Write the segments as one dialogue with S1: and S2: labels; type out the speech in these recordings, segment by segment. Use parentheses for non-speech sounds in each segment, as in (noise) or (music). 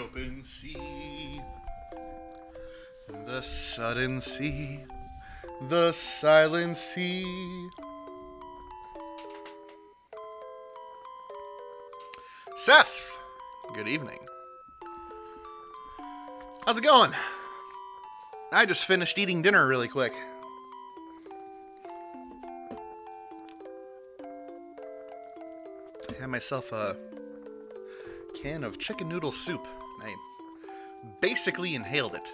S1: open sea, the sudden sea, the silent sea. Seth, good evening. How's it going? I just finished eating dinner really quick. I had myself a can of chicken noodle soup. I basically inhaled it.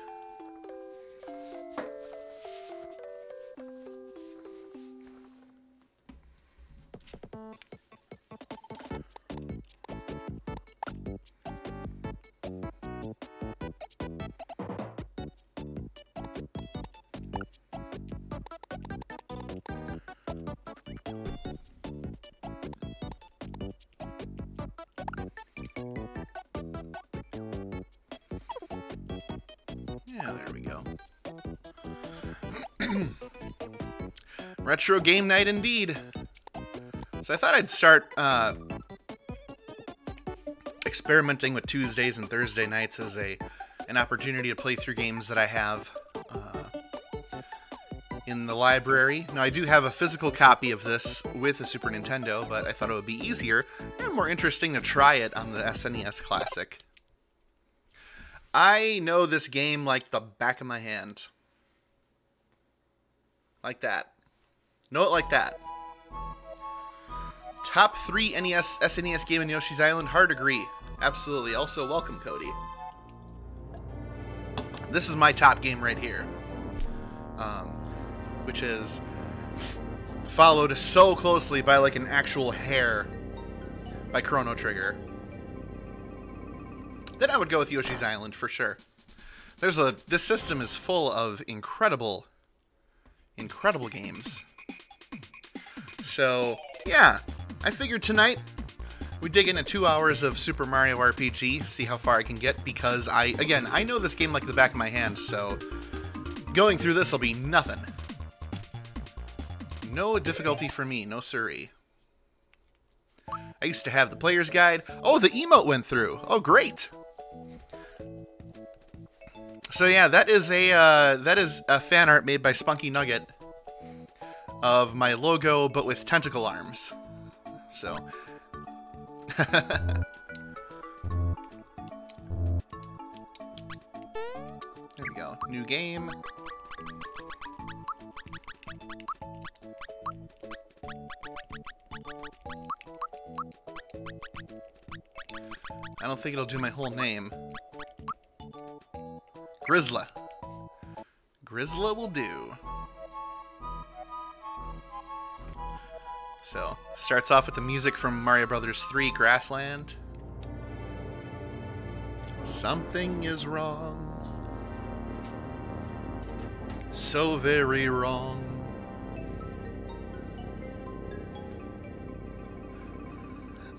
S1: Retro game night indeed. So I thought I'd start uh, experimenting with Tuesdays and Thursday nights as a an opportunity to play through games that I have uh, in the library. Now I do have a physical copy of this with a Super Nintendo, but I thought it would be easier and more interesting to try it on the SNES Classic. I know this game like the back of my hand. Like that. Know it like that. Top three E NES SNES game in Yoshi's Island, hard agree. Absolutely. Also, welcome, Cody. This is my top game right here. Um, which is followed so closely by like an actual hair by Chrono Trigger. Then I would go with Yoshi's Island for sure. There's a this system is full of incredible incredible games. So, yeah, I figured tonight we dig into 2 hours of Super Mario RPG, see how far I can get because I again, I know this game like the back of my hand, so going through this will be nothing. No difficulty for me, no siree. I used to have the player's guide. Oh, the emote went through. Oh, great. So yeah, that is a uh, that is a fan art made by Spunky Nugget of my logo, but with tentacle arms. So. (laughs) there we go. New game. I don't think it'll do my whole name. Grizzla. Grizzla will do. So, starts off with the music from Mario Brothers 3 Grassland. Something is wrong. So very wrong.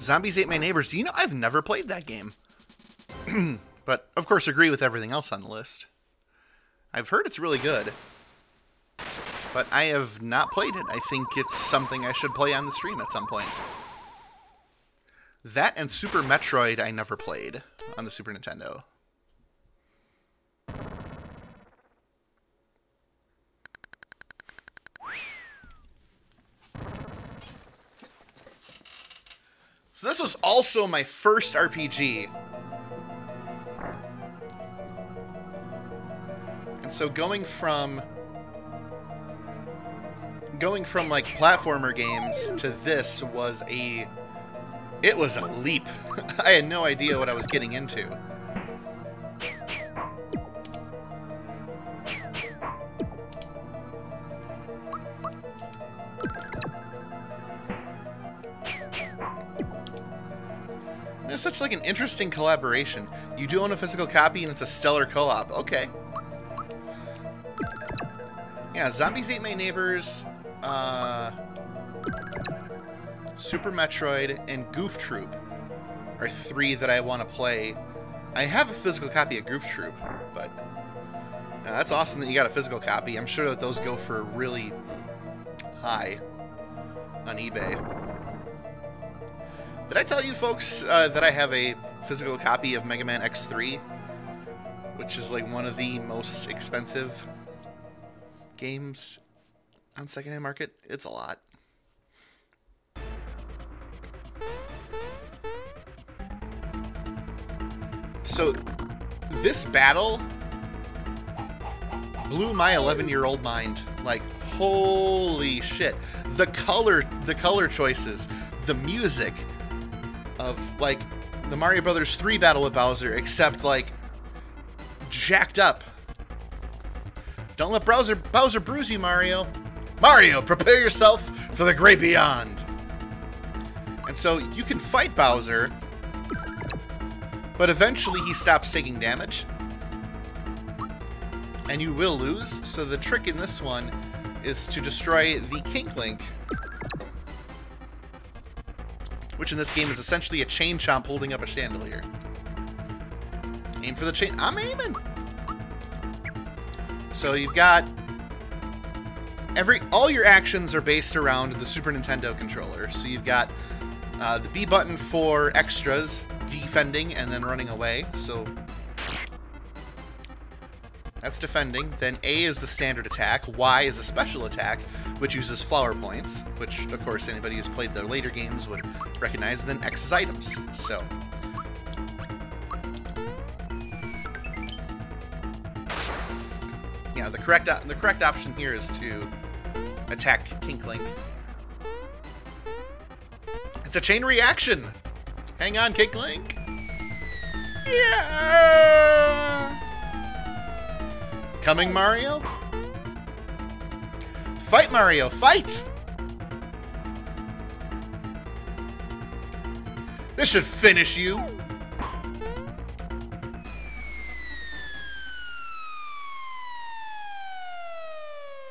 S1: Zombies Ate My Neighbors. Do you know I've never played that game? (clears throat) but of course agree with everything else on the list. I've heard it's really good. But I have not played it. I think it's something I should play on the stream at some point. That and Super Metroid I never played on the Super Nintendo. So this was also my first RPG. And so going from going from like platformer games to this was a it was a leap. (laughs) I had no idea what I was getting into. It's such like an interesting collaboration. You do own a physical copy and it's a stellar co-op. Okay. Yeah, Zombies Ate My Neighbors, uh, Super Metroid, and Goof Troop are three that I want to play. I have a physical copy of Goof Troop, but uh, that's awesome that you got a physical copy. I'm sure that those go for really high on eBay. Did I tell you folks uh, that I have a physical copy of Mega Man X3, which is like one of the most expensive games on secondhand market. It's a lot. So this battle blew my 11 year old mind. Like, holy shit. The color, the color choices, the music of like the Mario Brothers 3 battle with Bowser, except like jacked up. Don't let Bowser, Bowser bruise you, Mario. Mario, prepare yourself for the great beyond. And so you can fight Bowser, but eventually he stops taking damage and you will lose. So the trick in this one is to destroy the Kinklink, which in this game is essentially a chain chomp holding up a chandelier. Aim for the chain. I'm aiming. So you've got every all your actions are based around the Super Nintendo controller. So you've got uh, the B button for extras, defending, and then running away. So that's defending. Then A is the standard attack. Y is a special attack, which uses flower points, which, of course, anybody who's played the later games would recognize. And then X is items. So. Yeah, the correct the correct option here is to attack Kinklink. It's a chain reaction. Hang on, Kinklink. Yeah. Coming, Mario? Fight, Mario, fight! This should finish you.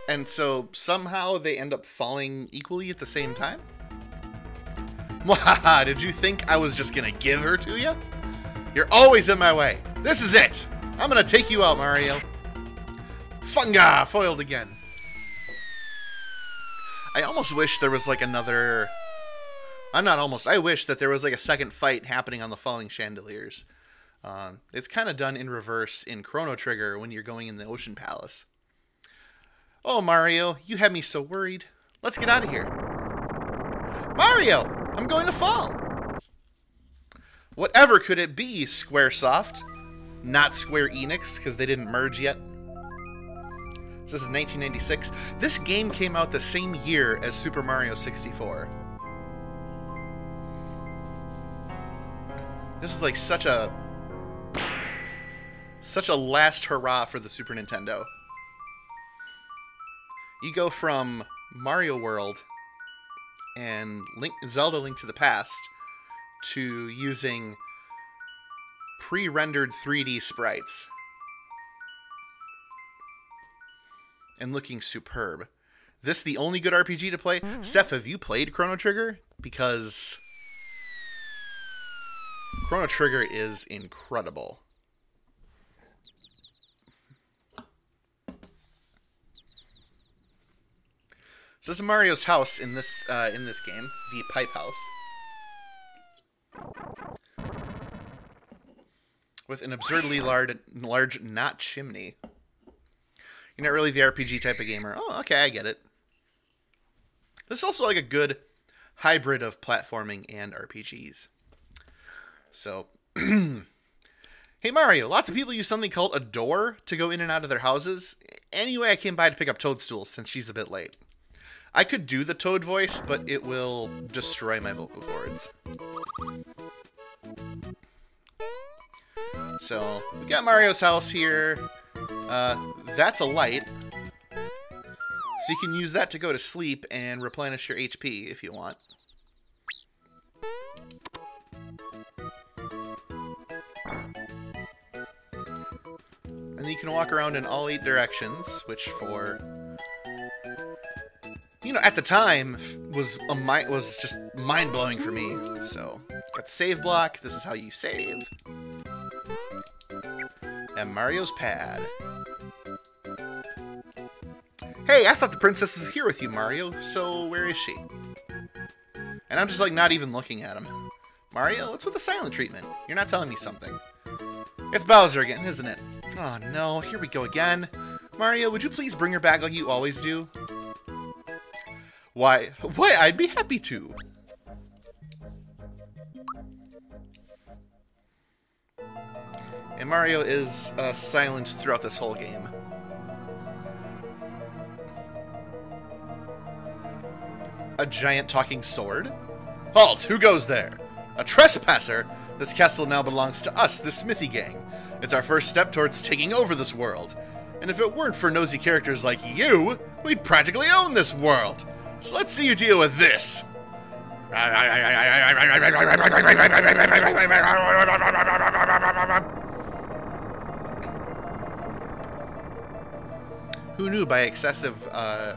S1: And so somehow they end up falling equally at the same time? (laughs) Mwahaha, did you think I was just gonna give her to you? You're always in my way. This is it. I'm gonna take you out, Mario. Funga! Foiled again. I almost wish there was like another... I'm not almost. I wish that there was like a second fight happening on the falling chandeliers. Um, it's kind of done in reverse in Chrono Trigger when you're going in the Ocean Palace. Oh, Mario, you had me so worried. Let's get out of here. Mario, I'm going to fall. Whatever could it be, Squaresoft? Not Square Enix, because they didn't merge yet. This is 1996. This game came out the same year as Super Mario 64. This is like such a such a last hurrah for the Super Nintendo. You go from Mario World and Link, Zelda Link to the Past to using pre-rendered 3D sprites. and looking superb. This the only good RPG to play? Mm-hmm. Steph, have you played Chrono Trigger? Because Chrono Trigger is incredible. So this is Mario's house in this uh, in this game, the Pipe House, with an absurdly large large not chimney. You're not really the RPG type of gamer. Oh, okay, I get it. This is also like a good hybrid of platforming and RPGs. So, (clears throat) hey Mario, lots of people use something called a door to go in and out of their houses. Anyway, I came by to pick up Toadstool since she's a bit late. I could do the Toad voice, but it will destroy my vocal cords. So, we got Mario's house here. Uh, that's a light. So you can use that to go to sleep and replenish your HP if you want. And you can walk around in all eight directions, which for you know, at the time was a mi- was just mind blowing for me. So, got the save block. This is how you save and Mario's pad. Hey, I thought the princess was here with you, Mario, so where is she? And I'm just like not even looking at him. (laughs) Mario, what's with the silent treatment? You're not telling me something. It's Bowser again, isn't it? Oh no, here we go again. Mario, would you please bring her back like you always do? Why, why, I'd be happy to. And Mario is uh, silent throughout this whole game. A giant talking sword? Halt! Who goes there? A trespasser? This castle now belongs to us, the Smithy Gang. It's our first step towards taking over this world. And if it weren't for nosy characters like you, we'd practically own this world. So let's see you deal with this. Who knew by excessive uh,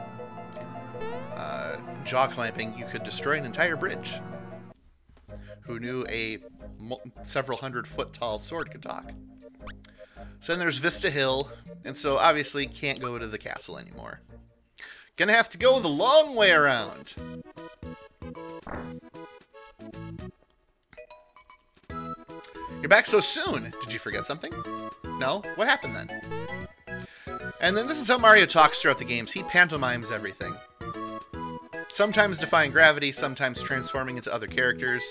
S1: uh, jaw clamping you could destroy an entire bridge? Who knew a several hundred foot tall sword could talk? So then there's Vista Hill, and so obviously can't go to the castle anymore. Gonna have to go the long way around. You're back so soon. Did you forget something? No? What happened then? And then this is how Mario talks throughout the games. He pantomimes everything. Sometimes defying gravity, sometimes transforming into other characters.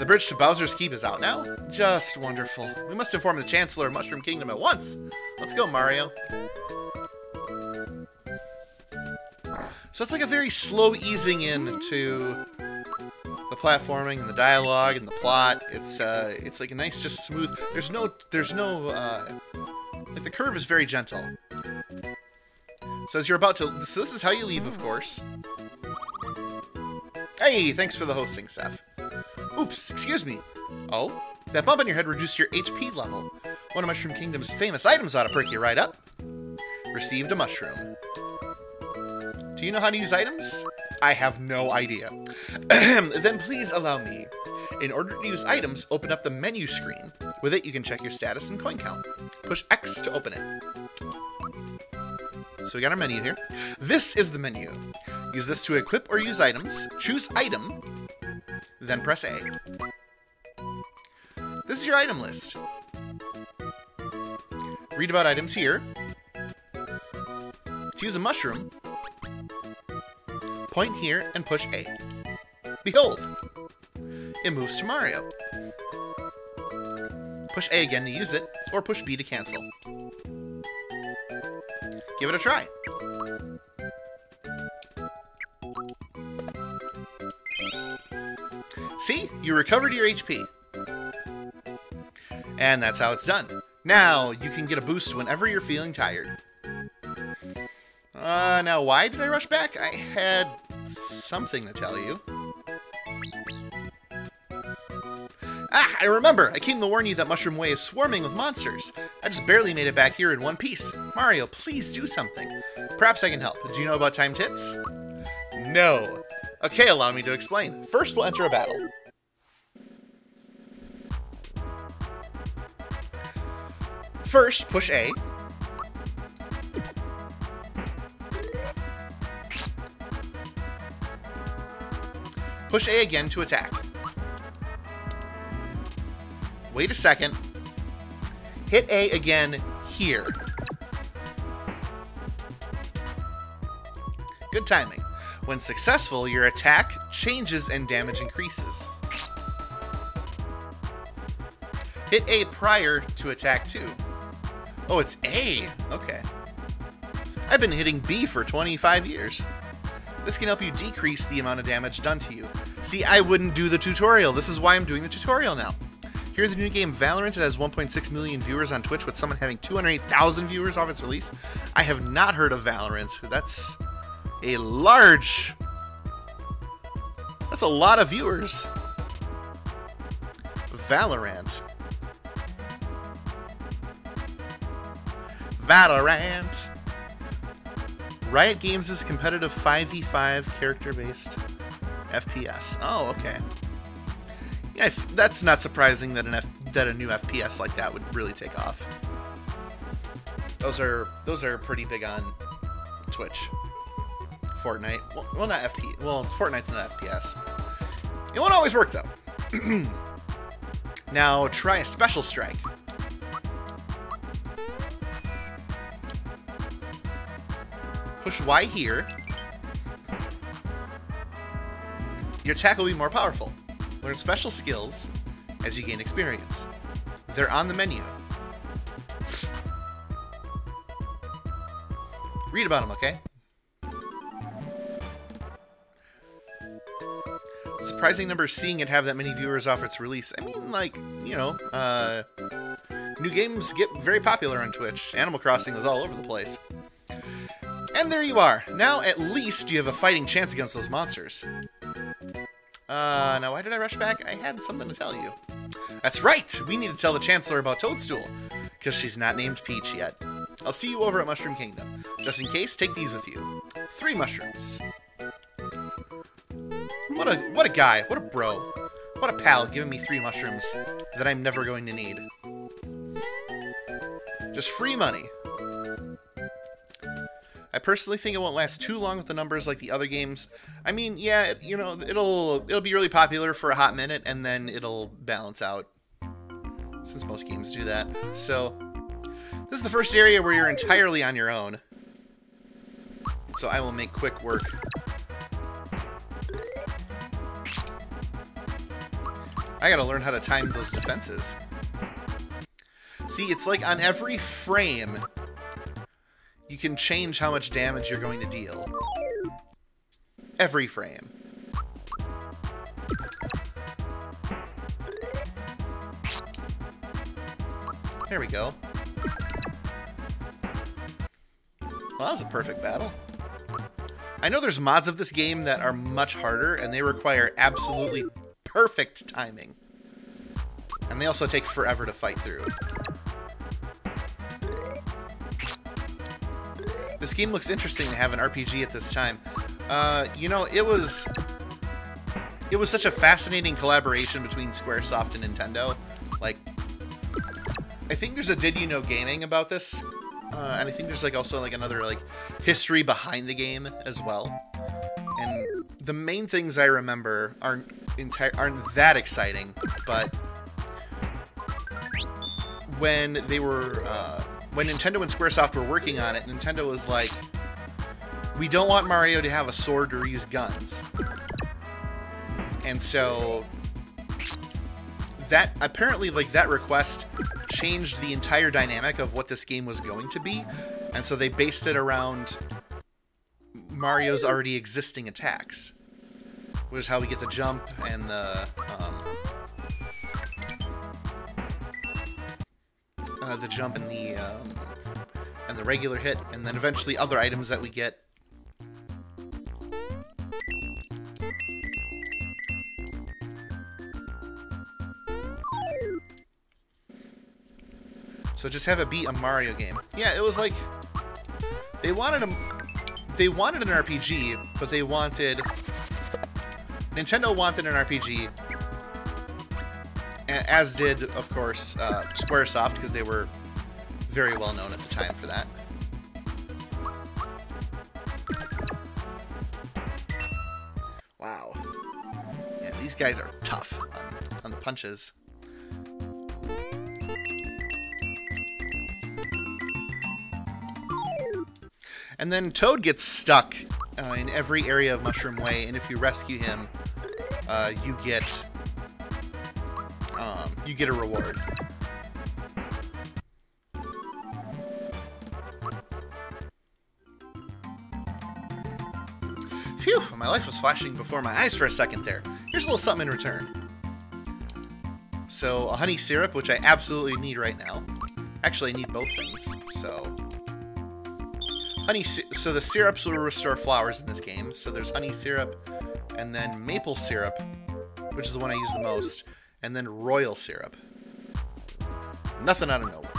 S1: The bridge to Bowser's Keep is out now? Just wonderful. We must inform the Chancellor of Mushroom Kingdom at once. Let's go, Mario. So it's like a very slow easing into the platforming and the dialogue and the plot. It's uh, it's like a nice, just smooth. There's no, there's no, uh, like the curve is very gentle. So as you're about to, so this is how you leave, of course. Hey, thanks for the hosting, Seth. Oops, excuse me. Oh, that bump on your head reduced your HP level. One of Mushroom Kingdom's famous items ought to perk you right up. Received a mushroom. Do you know how to use items? I have no idea. (clears throat) then please allow me. In order to use items, open up the menu screen. With it, you can check your status and coin count. Push X to open it. So we got our menu here. This is the menu. Use this to equip or use items. Choose item, then press A. This is your item list. Read about items here. To use a mushroom, point here and push A. Behold! It moves to Mario. Push A again to use it, or push B to cancel. Give it a try. See? You recovered your HP. And that's how it's done. Now, you can get a boost whenever you're feeling tired. Uh, now why did I rush back? I had something to tell you. Ah, I remember! I came to warn you that Mushroom Way is swarming with monsters. I just barely made it back here in one piece. Mario, please do something. Perhaps I can help. Do you know about timed hits? No. Okay, allow me to explain. First, we'll enter a battle. First, push A. Push A again to attack. Wait a second. Hit A again here. Good timing. When successful, your attack changes and damage increases. Hit A prior to attack 2. Oh, it's A. Okay. I've been hitting B for 25 years. This can help you decrease the amount of damage done to you. See, I wouldn't do the tutorial. This is why I'm doing the tutorial now. Here's the new game Valorant. It has 1.6 million viewers on Twitch, with someone having 208,000 viewers off its release. I have not heard of Valorant. That's a large... That's a lot of viewers. Valorant. Valorant. Riot Games' competitive 5v5 character-based FPS. Oh, okay. Yeah, that's not surprising that an F that a new FPS like that would really take off. Those are those are pretty big on Twitch. Fortnite. Well, well not FP. Well, Fortnite's not FPS. It won't always work though. (clears throat) now try a special strike. Push Y here. Your attack will be more powerful. Learn special skills as you gain experience. They're on the menu. Read about them, okay? Surprising number seeing it have that many viewers off its release. I mean, like, you know, uh, new games get very popular on Twitch. Animal Crossing was all over the place. And there you are. Now, at least, you have a fighting chance against those monsters. Uh, now why did I rush back? I had something to tell you. That's right! We need to tell the Chancellor about Toadstool, because she's not named Peach yet. I'll see you over at Mushroom Kingdom. Just in case, take these with you. Three mushrooms. What a what a guy, what a bro. What a pal giving me three mushrooms that I'm never going to need. Just free money. I personally think it won't last too long with the numbers like the other games. I mean, yeah, it, you know, it'll it'll be really popular for a hot minute and then it'll balance out. Since most games do that. So, this is the first area where you're entirely on your own. So I will make quick work. I gotta learn how to time those defenses. See, it's like on every frame, you can change how much damage you're going to deal. Every frame. There we go. Well, that was a perfect battle. I know there's mods of this game that are much harder, and they require absolutely perfect timing. And they also take forever to fight through. This game looks interesting to have an RPG at this time. Uh, you know, it was... It was such a fascinating collaboration between Squaresoft and Nintendo. Like, I think there's a Did You Know Gaming about this, uh, and I think there's like also like another like history behind the game as well. And the main things I remember aren't entire aren't that exciting, but when they were uh, when Nintendo and Squaresoft were working on it, Nintendo was like, we don't want Mario to have a sword or use guns. And so that apparently like that request changed the entire dynamic of what this game was going to be. And so they based it around Mario's already existing attacks. Which is how we get the jump and the um, uh, the jump and the um, and the regular hit, and then eventually other items that we get. So just have it be a Mario game. Yeah, it was like they wanted a they wanted an RPG, but they wanted Nintendo wanted an RPG as did, of course, uh, Squaresoft, because they were very well known at the time for that. Wow. Yeah, these guys are tough on, on the punches. And then Toad gets stuck uh, in every area of Mushroom Way, and if you rescue him, uh, you get Um, you get a reward. Phew, my life was flashing before my eyes for a second there. Here's a little something in return. So, a honey syrup, which I absolutely need right now. Actually, I need both things, so... Honey, so the syrups will restore flowers in this game. So there's honey syrup, and then maple syrup, which is the one I use the most and then royal syrup. Nothing out of nowhere.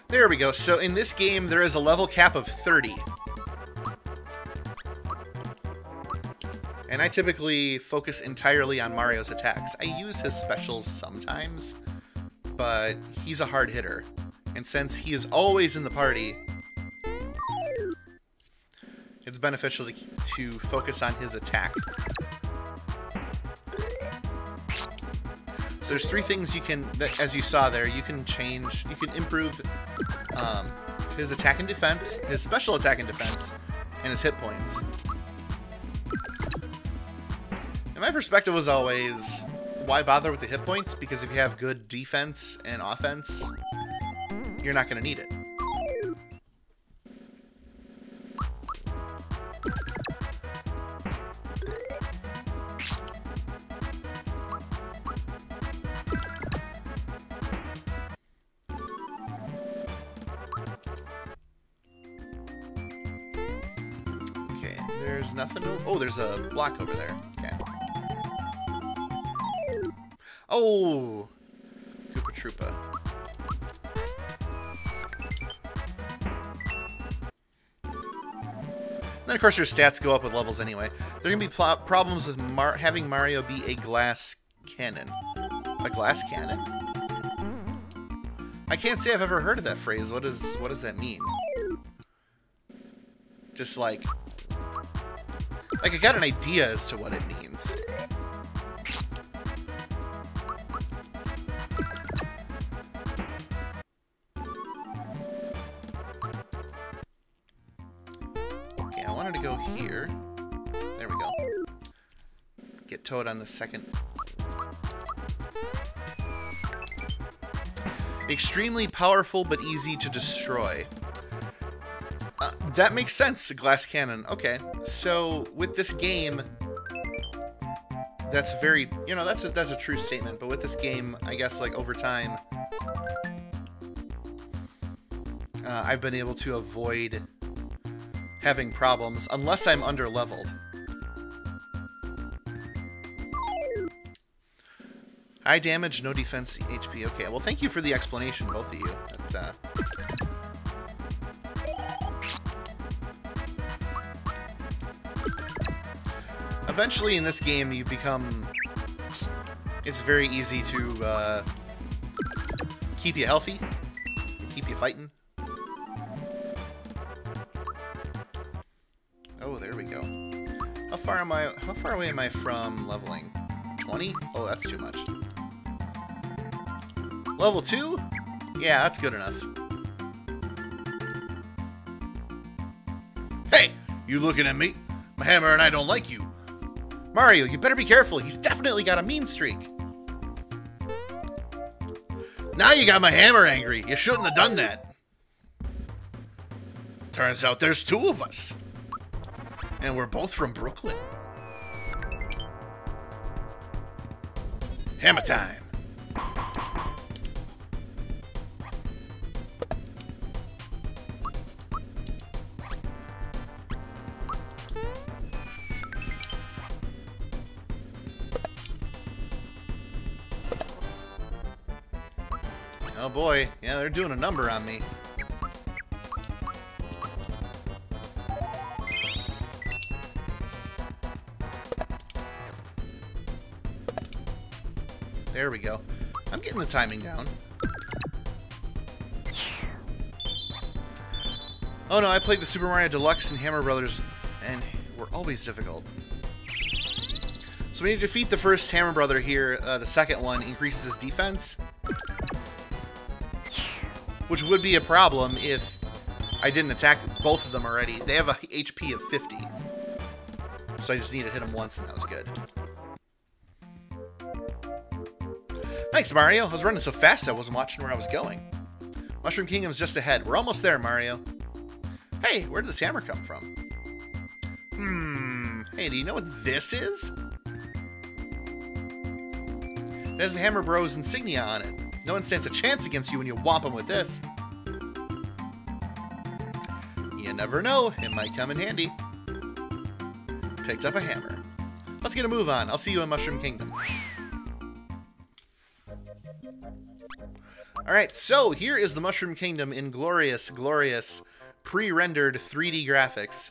S1: (laughs) there we go. So in this game, there is a level cap of 30. And I typically focus entirely on Mario's attacks. I use his specials sometimes, but he's a hard hitter. And since he is always in the party, it's beneficial to, to focus on his attack. So there's three things you can, that, as you saw there, you can change, you can improve um, his attack and defense, his special attack and defense, and his hit points. And my perspective was always, why bother with the hit points? Because if you have good defense and offense, you're not going to need it. Okay, there's nothing. Oh, there's a block over there. Oh! Koopa Troopa. Then, of course, your stats go up with levels anyway. There are to be problems with Mar having Mario be a glass cannon. A glass cannon? I can't say I've ever heard of that phrase. What does what does that mean? Just like... Like, I got an idea as to what it means. Toad on the second. Extremely powerful but easy to destroy. Uh, that makes sense, glass cannon. Okay, so with this game, that's very, you know, that's a, that's a true statement. But with this game, I guess like over time, uh, I've been able to avoid having problems unless I'm under High damage, no defense, HP. Okay, well, thank you for the explanation, both of you. But, uh... Eventually, in this game, you become... It's very easy to uh, keep you healthy, keep you fighting. Oh, there we go. How far am I? How far away am I from leveling? 20? Oh, that's too much. Level 2? Yeah, that's good enough. Hey! You looking at me? My hammer and I don't like you. Mario, you better be careful. He's definitely got a mean streak. Now you got my hammer angry. You shouldn't have done that. Turns out there's two of us. And we're both from Brooklyn. Hammer time. Boy, yeah, they're doing a number on me. There we go. I'm getting the timing down. Oh no, I played the Super Mario Deluxe and Hammer Brothers, and were always difficult. So when you defeat the first Hammer Brother here, uh, the second one increases his defense. Which would be a problem if I didn't attack both of them already. They have a HP of 50. So I just need to hit them once and that was good. Thanks, Mario. I was running so fast I wasn't watching where I was going. Mushroom Kingdom's just ahead. We're almost there, Mario. Hey, where did this hammer come from? Hmm. Hey, do you know what this is? It has the Hammer Bros insignia on it. No one stands a chance against you when you whomp them with this. You never know. It might come in handy. Picked up a hammer. Let's get a move on. I'll see you in Mushroom Kingdom. Alright, so here is the Mushroom Kingdom in glorious, glorious, pre-rendered 3D graphics.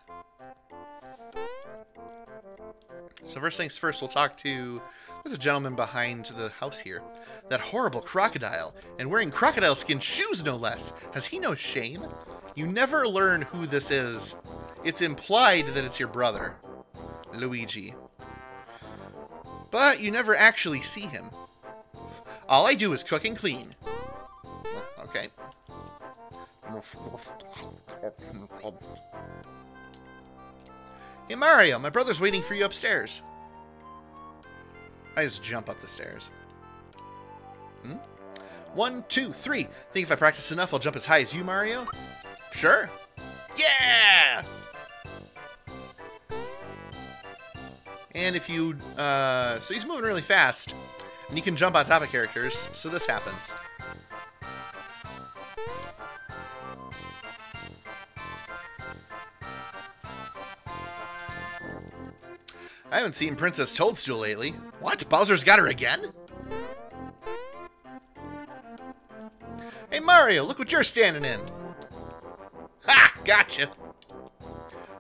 S1: So first things first, we'll talk to... There's a gentleman behind the house here. That horrible crocodile, and wearing crocodile skin shoes no less. Has he no shame? You never learn who this is. It's implied that it's your brother, Luigi. But you never actually see him. All I do is cook and clean. Okay. Hey Mario, my brother's waiting for you upstairs. I just jump up the stairs. Hmm? One, two, three. Think if I practice enough, I'll jump as high as you, Mario? Sure. Yeah! And if you, uh, so he's moving really fast, and you can jump on top of characters, so this happens. I haven't seen Princess Toadstool lately. What? Bowser's got her again? Hey Mario, look what you're standing in. Ha! Gotcha!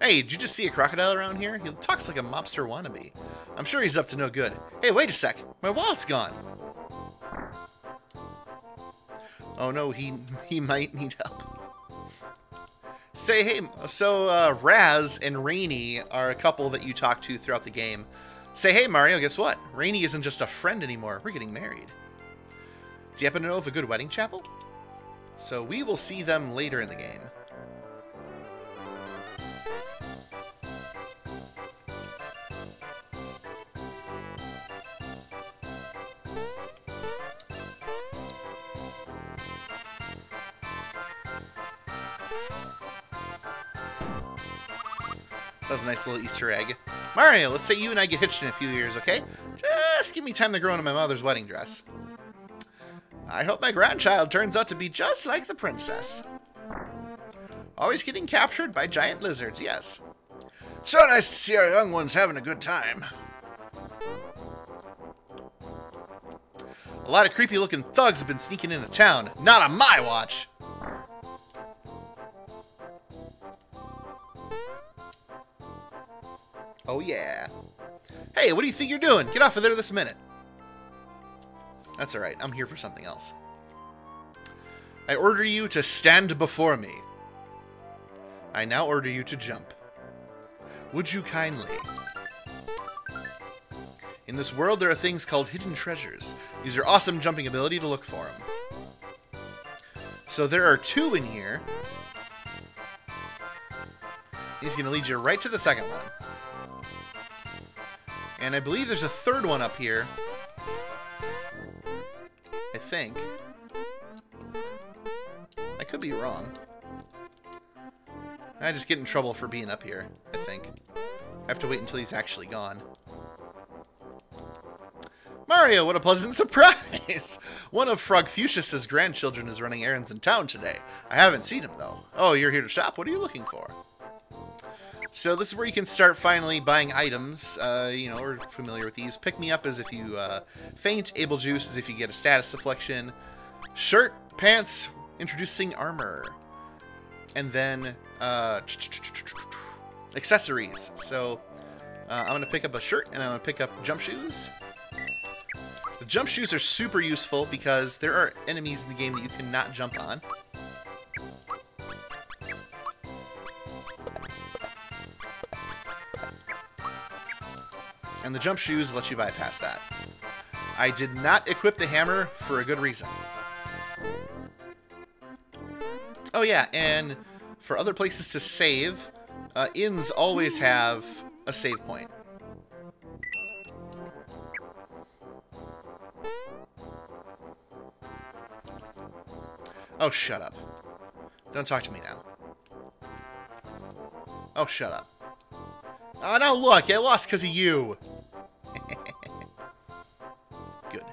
S1: Hey, did you just see a crocodile around here? He talks like a mobster wannabe. I'm sure he's up to no good. Hey, wait a sec. My wallet's gone. Oh no, he he might need help. Say, hey, so uh, Raz and Rainy are a couple that you talk to throughout the game. Say, hey, Mario, guess what? Rainy isn't just a friend anymore. We're getting married. Do you happen to know of a good wedding chapel? So we will see them later in the game. A nice little Easter egg. Mario, let's say you and I get hitched in a few years, okay? Just give me time to grow into my mother's wedding dress. I hope my grandchild turns out to be just like the princess. Always getting captured by giant lizards, yes. So nice to see our young ones having a good time. A lot of creepy looking thugs have been sneaking into town. Not on my watch! Oh yeah. Hey, what do you think you're doing? Get off of there this minute. That's alright, I'm here for something else. I order you to stand before me. I now order you to jump. Would you kindly? In this world, there are things called hidden treasures. Use your awesome jumping ability to look for them. So there are two in here. He's going to lead you right to the second one. And I believe there's a third one up here. I think. I could be wrong. I just get in trouble for being up here, I think. I have to wait until he's actually gone. Mario, what a pleasant (laughs) surprise! One of Frogfucius's grandchildren is running errands in town today. I haven't seen him, though. Oh, you're here to shop. What are you looking for? So this is where you can start finally buying items. Uh, you know, we're familiar with these. Pick me up as if you uh, faint. Able juice as if you get a status deflection. Shirt, pants, introducing armor. And then uh, accessories. So uh, I'm going to pick up a shirt and I'm going to pick up jump shoes. The jump shoes are super useful because there are enemies in the game that you cannot jump on. And the jump shoes let you bypass that. I did not equip the hammer for a good reason. Oh yeah, and for other places to save, uh, inns always have a save point. Oh, shut up. Don't talk to me now. Oh, shut up. Oh, no, look, I lost because of you. (laughs) Good.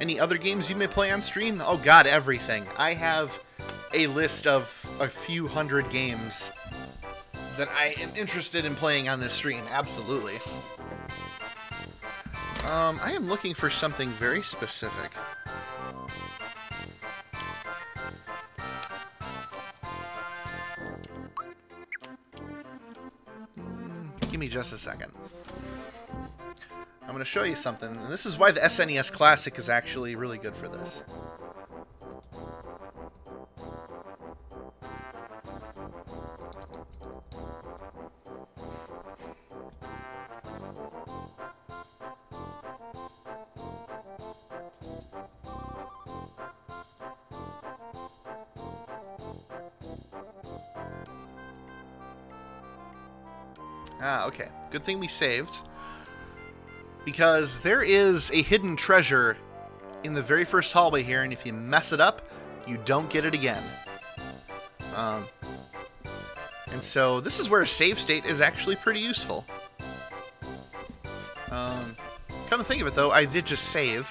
S1: Any other games you may play on stream? Oh god, everything. I have a list of a few hundred games that I am interested in playing on this stream. Absolutely. Um, I am looking for something very specific. Mm, give me just a second. I'm going to show you something, this is why the SNES Classic is actually really good for this. Thing we saved. Because there is a hidden treasure in the very first hallway here, and if you mess it up, you don't get it again. Um, and so this is where a save state is actually pretty useful. Um, come to think of it, though, I did just save.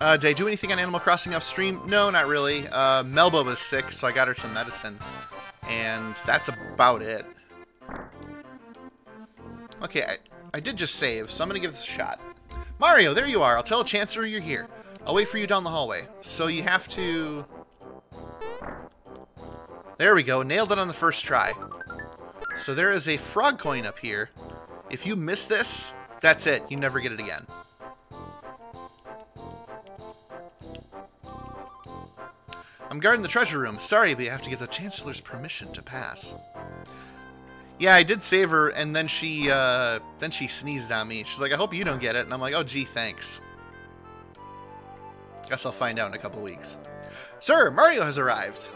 S1: Uh, did I do anything on Animal Crossing off stream? No, not really. Uh, Melba was sick, so I got her some medicine. And that's about it. Okay, I, I did just save, so I'm to give this a shot. Mario, there you are. I'll tell Chancellor you're here. I'll wait for you down the hallway. So you have to... There we go. Nailed it on the first try. So there is a frog coin up here. If you miss this, that's it. You never get it again. I'm guarding the treasure room. Sorry, but you have to get the Chancellor's permission to pass. Yeah, I did save her, and then she, uh, then she sneezed on me. She's like, I hope you don't get it. And I'm like, oh, gee, thanks. Guess I'll find out in a couple weeks. Sir, Mario has arrived.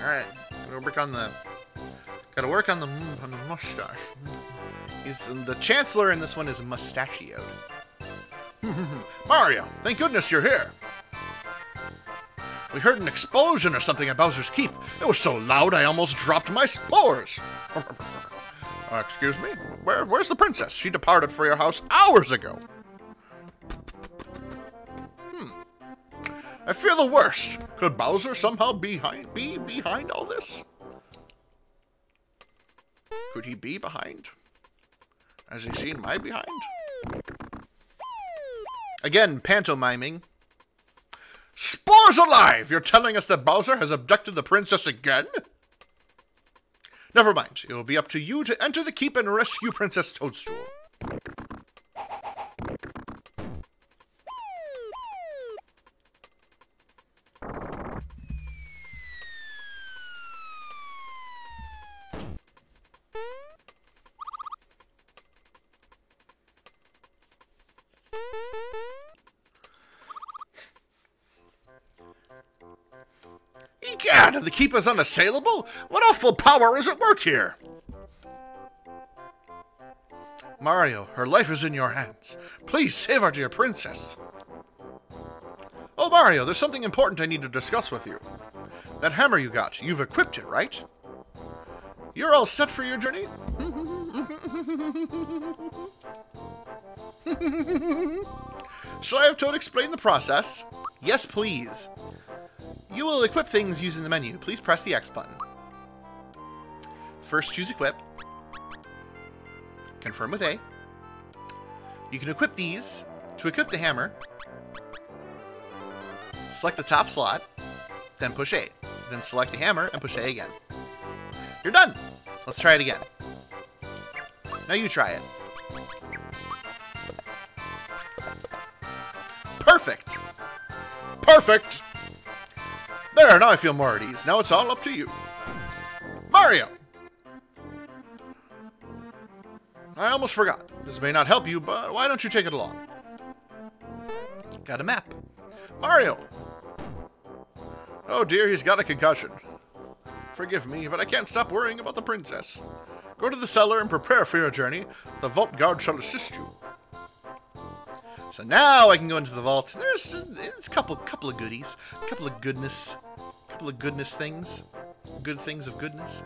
S1: All right, gotta work on the, gotta work on the, on the mustache. He's, the Chancellor in this one is mustachioed. (laughs) Mario, thank goodness you're here. We heard an explosion or something at Bowser's Keep. It was so loud I almost dropped my spores. (laughs) uh, excuse me? Where, where's the princess? She departed for your house hours ago. Hmm. I fear the worst. Could Bowser somehow behind, be behind all this? Could he be behind? Has he seen my behind? Again, pantomiming. Spores alive! You're telling us that Bowser has abducted the princess again? Never mind. It will be up to you to enter the keep and rescue Princess Toadstool. Keep us unassailable? What awful power is at work here? Mario, her life is in your hands. Please save our dear princess. Oh, Mario, there's something important I need to discuss with you. That hammer you got, you've equipped it, right? You're all set for your journey? (laughs) Shall I have Toad explain the process? Yes, please. You will equip things using the menu. Please press the X button. First, choose Equip. Confirm with A. You can equip these. To equip the hammer, select the top slot, then push A. Then select the hammer and push A again. You're done! Let's try it again. Now you try it. Perfect! Perfect! There, now I feel more at ease. Now it's all up to you. Mario! I almost forgot. This may not help you, but why don't you take it along? Got a map. Mario! Oh dear, he's got a concussion. Forgive me, but I can't stop worrying about the princess. Go to the cellar and prepare for your journey. The vault guard shall assist you. So now I can go into the vault. There's, a couple, couple of goodies, a couple of goodness, couple of goodness things, good things of goodness.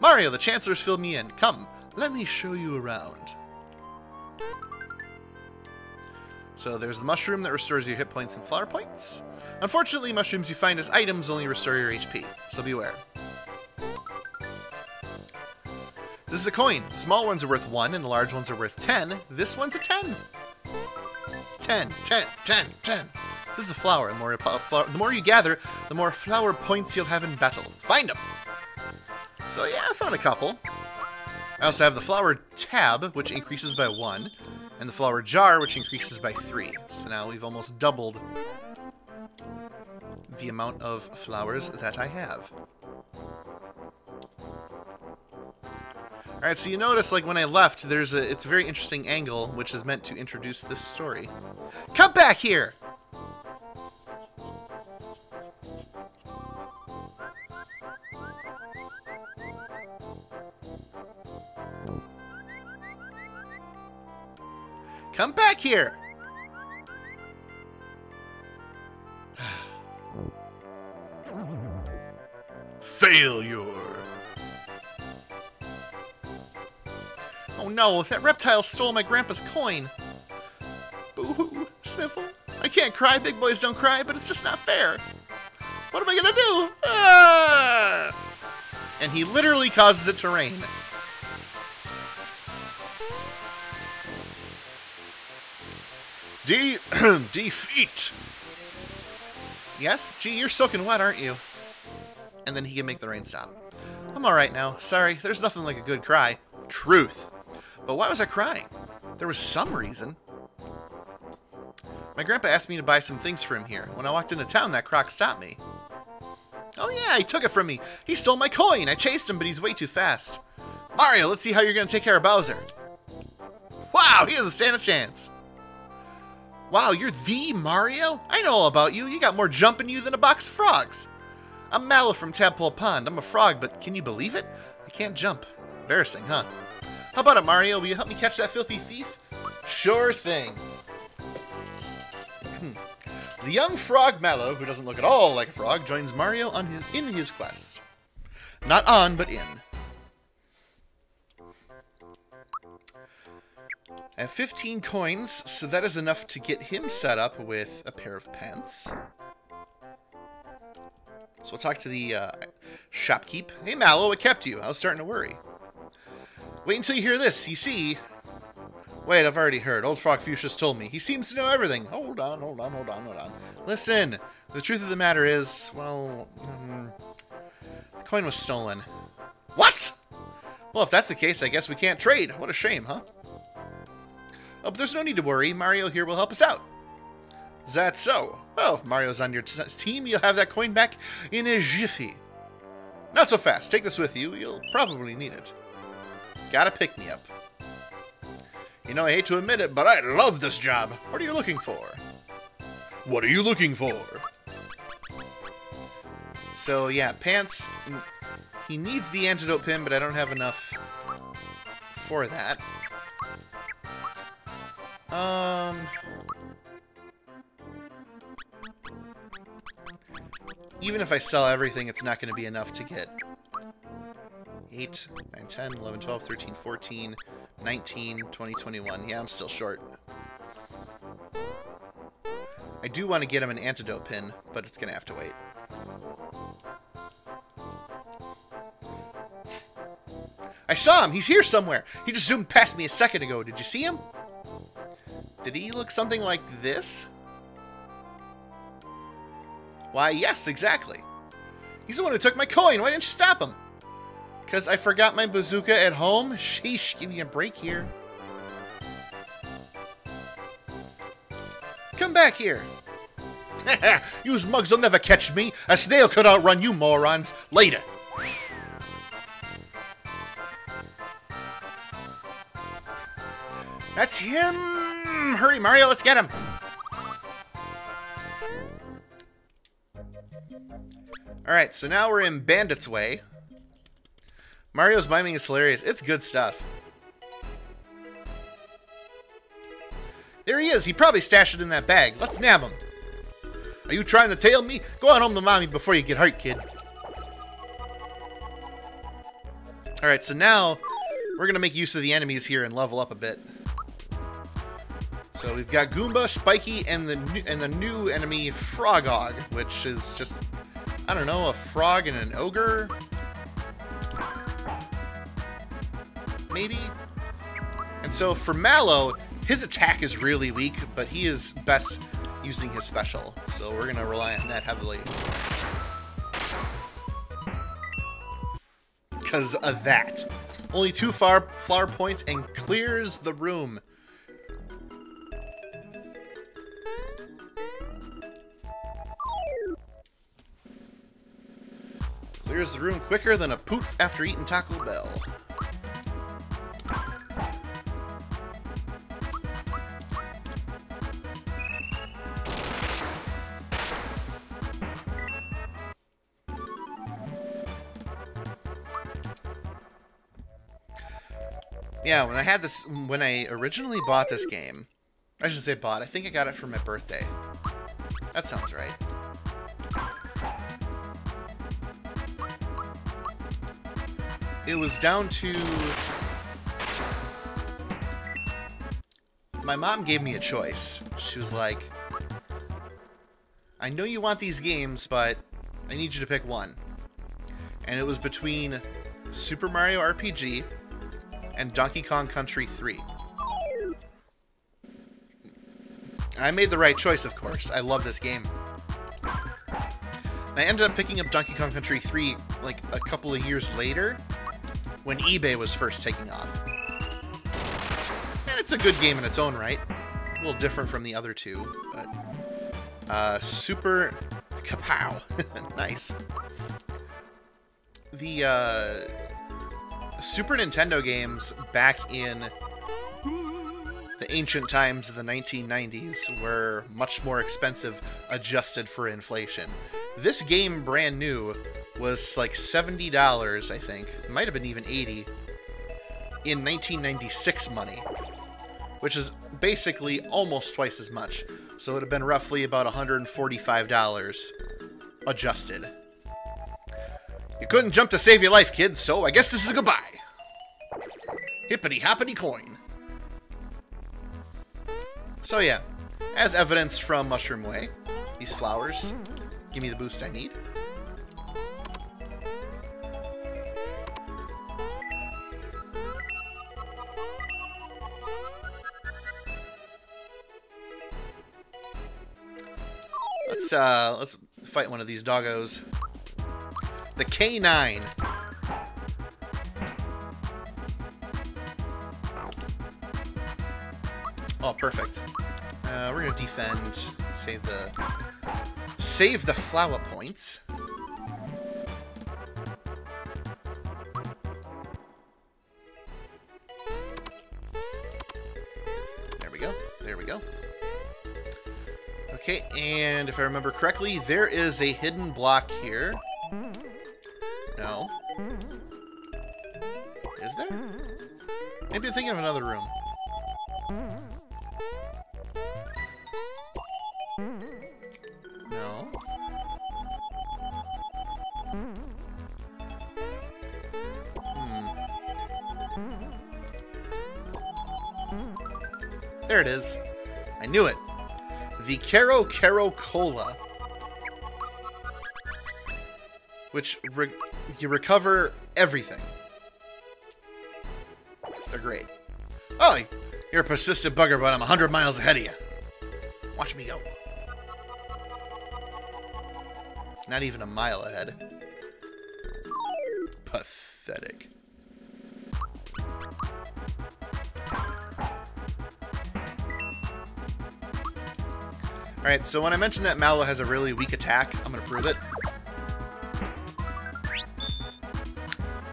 S1: Mario, the Chancellor's filled me in. Come, let me show you around. So there's the mushroom that restores your hit points and flower points. Unfortunately, mushrooms you find as items only restore your HP, so beware. This is a coin. Small ones are worth 1 and the large ones are worth 10. This one's a 10. 10, 10, 10, 10. This is a flower. The more, flower, the more you gather, the more flower points you'll have in battle. Find them! So yeah, I found a couple. I also have the flower tab, which increases by 1, and the flower jar, which increases by 3. So now we've almost doubled the amount of flowers that I have. Alright, so you notice, like, when I left, there's a, it's a very interesting angle, which is meant to introduce this story. Come back here! Come back here! (sighs) Failure! Oh no, if that reptile stole my grandpa's coin! Boo-hoo, Sniffle. I can't cry, big boys don't cry, but it's just not fair. What am I gonna do? Ah! And he literally causes it to rain. De (clears throat) defeat. Yes? Gee, you're soaking wet, aren't you? And then he can make the rain stop. I'm alright now. Sorry, there's nothing like a good cry. Truth. But why was I crying? There was some reason. My grandpa asked me to buy some things for him here. When I walked into town, that croc stopped me. Oh yeah, he took it from me. He stole my coin. I chased him, but he's way too fast. Mario, let's see how you're going to take care of Bowser. Wow, he doesn't stand a chance. Wow, you're the Mario? I know all about you. You got more jump in you than a box of frogs. I'm Mallow from Tadpole Pond. I'm a frog, but can you believe it? I can't jump. Embarrassing, huh? How about it, Mario? Will you help me catch that filthy thief? Sure thing. Hmm. the young frog Mallow, who doesn't look at all like a frog, joins Mario on his in his quest. Not on, but in. I have 15 coins, so that is enough to get him set up with a pair of pants. So we'll talk to the uh, shopkeep. Hey Mallow, what kept you? I was starting to worry. Wait until you hear this. You see... Wait, I've already heard. Old Frogfucius told me. He seems to know everything. Hold on, hold on, hold on, hold on. Listen, the truth of the matter is, well, um, the coin was stolen. What? Well, if that's the case, I guess we can't trade. What a shame, huh? Oh, but there's no need to worry. Mario here will help us out. Is that so? Well, if Mario's on your team, you'll have that coin back in a jiffy. Not so fast. Take this with you. You'll probably need it. Gotta pick me up. You know, I hate to admit it, but I love this job. What are you looking for? What are you looking for? So, yeah, Pants, he needs the antidote pin, but I don't have enough for that. Um... Even if I sell everything, it's not going to be enough to get 8, 9, 10, 11, 12, 13, 14, 19, 20, 21. Yeah, I'm still short. I do want to get him an antidote pin, but it's going to have to wait. I saw him! He's here somewhere! He just zoomed past me a second ago. Did you see him? Did he look something like this? Why, yes, exactly. He's the one who took my coin. Why didn't you stop him? Because I forgot my bazooka at home? Sheesh, give me a break here. Come back here. (laughs) you mugs will never catch me. A snail could outrun you morons. Later. That's him! Hurry, Mario, let's get him! Alright, so now we're in Bandit's Way. Mario's miming is hilarious. It's good stuff. There he is. He probably stashed it in that bag. Let's nab him. Are you trying to tail me? Go on home to mommy before you get hurt, kid. Alright, so now we're going to make use of the enemies here and level up a bit. So we've got Goomba, Spiky, and the new, and the new enemy Frogog, which is just I don't know, a frog and an ogre. maybe? And so for Mallow, his attack is really weak, but he is best using his special. So we're going to rely on that heavily. Because of that. Only two far flower points and clears the room. Clears the room quicker than a poop after eating Taco Bell. Yeah, when I had this, when I originally bought this game, I should say bought, I think I got it for my birthday. That sounds right. It was down to... My mom gave me a choice. She was like, I know you want these games, but I need you to pick one. And it was between Super Mario RPG and Donkey Kong Country 3. I made the right choice, of course. I love this game. I ended up picking up Donkey Kong Country 3 like a couple of years later when eBay was first taking off. And it's a good game in its own right. A little different from the other two, but uh, Super Kapow. (laughs) nice. The uh, Super Nintendo games back in the ancient times of the 1990s were much more expensive adjusted for inflation. This game, brand new, was like $70, I think. It might have been even 80 in 1996 money, which is basically almost twice as much. So it would have been roughly about $145 adjusted. You couldn't jump to save your life, kids, so I guess this is a goodbye. Hippity hoppity coin. So yeah, as evidence from Mushroom Way, these flowers give me the boost I need. Let's uh let's fight one of these doggos. The K9. Oh, perfect. Uh, we're gonna defend. Save the... Save the flower points. There we go. There we go. Okay, and if I remember correctly, there is a hidden block here. No. Is there? Maybe I'm thinking of another room. No. Hmm. There it is. I knew it. The Kerokero Cola. Which re you recover everything. They're great. Oh, you're a persistent bugger, but I'm 100 miles ahead of you. Watch me go. Not even a mile ahead. Pathetic. Alright, so when I mentioned that Mallow has a really weak attack, I'm going to prove it.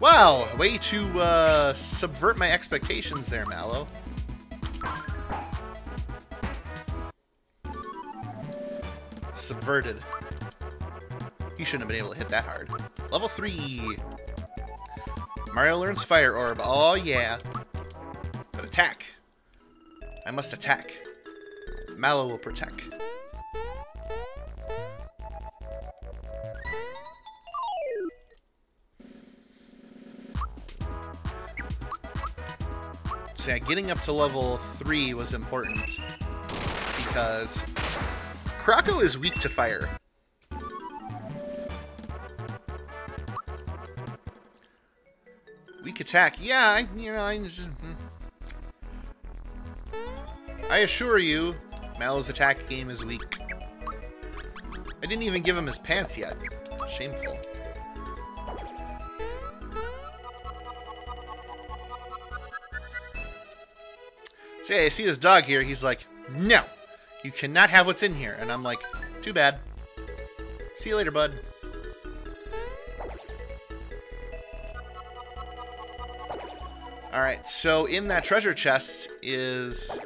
S1: Wow, way to uh, subvert my expectations there, Mallow. Subverted. You shouldn't have been able to hit that hard. Level 3. Mario learns Fire Orb. Oh, yeah. But attack. I must attack. Mallow will protect. So yeah, getting up to level 3 was important because Croco is weak to fire. Weak attack. Yeah, I, you know, I, just, hmm. I assure you, Mallow's attack game is weak. I didn't even give him his pants yet. Shameful. Yeah, I see this dog here. He's like, no, you cannot have what's in here. And I'm like, too bad. See you later, bud. Alright, so in that treasure chest is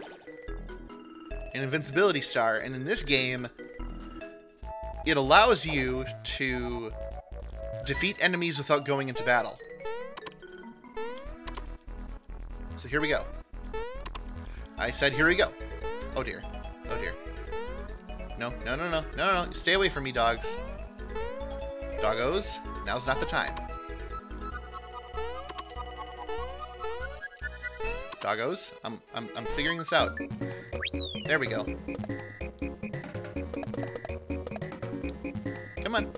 S1: an invincibility star, and in this game, it allows you to defeat enemies without going into battle. So here we go. I said, here we go. Oh dear. Oh dear. No, no, no, no, no, no. Stay away from me, dogs. Doggos, now's not the time. Doggos, I'm, I'm, I'm figuring this out. There we go. Come on.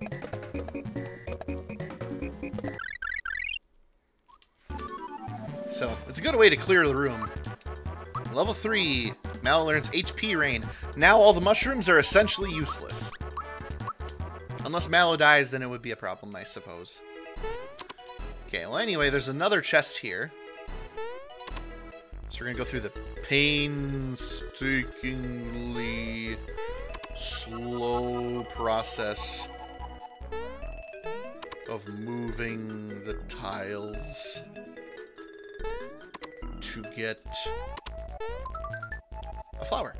S1: So, it's a good way to clear the room. Level 3, Mallow learns HP Rain. Now all the mushrooms are essentially useless. Unless Mallow dies, then it would be a problem, I suppose. Okay, well anyway, there's another chest here. So we're gonna go through the painstakingly slow process of moving the tiles to get a flower.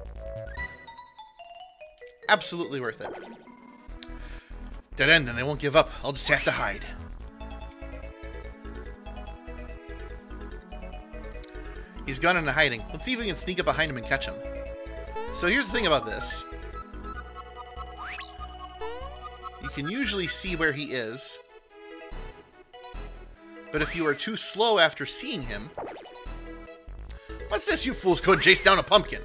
S1: Absolutely worth it. Dead end, and they won't give up. I'll just have to hide. He's gone into hiding. Let's see if we can sneak up behind him and catch him. So here's the thing about this. You can usually see where he is. But if you are too slow after seeing him... What's this, you fools couldn't chase down a pumpkin?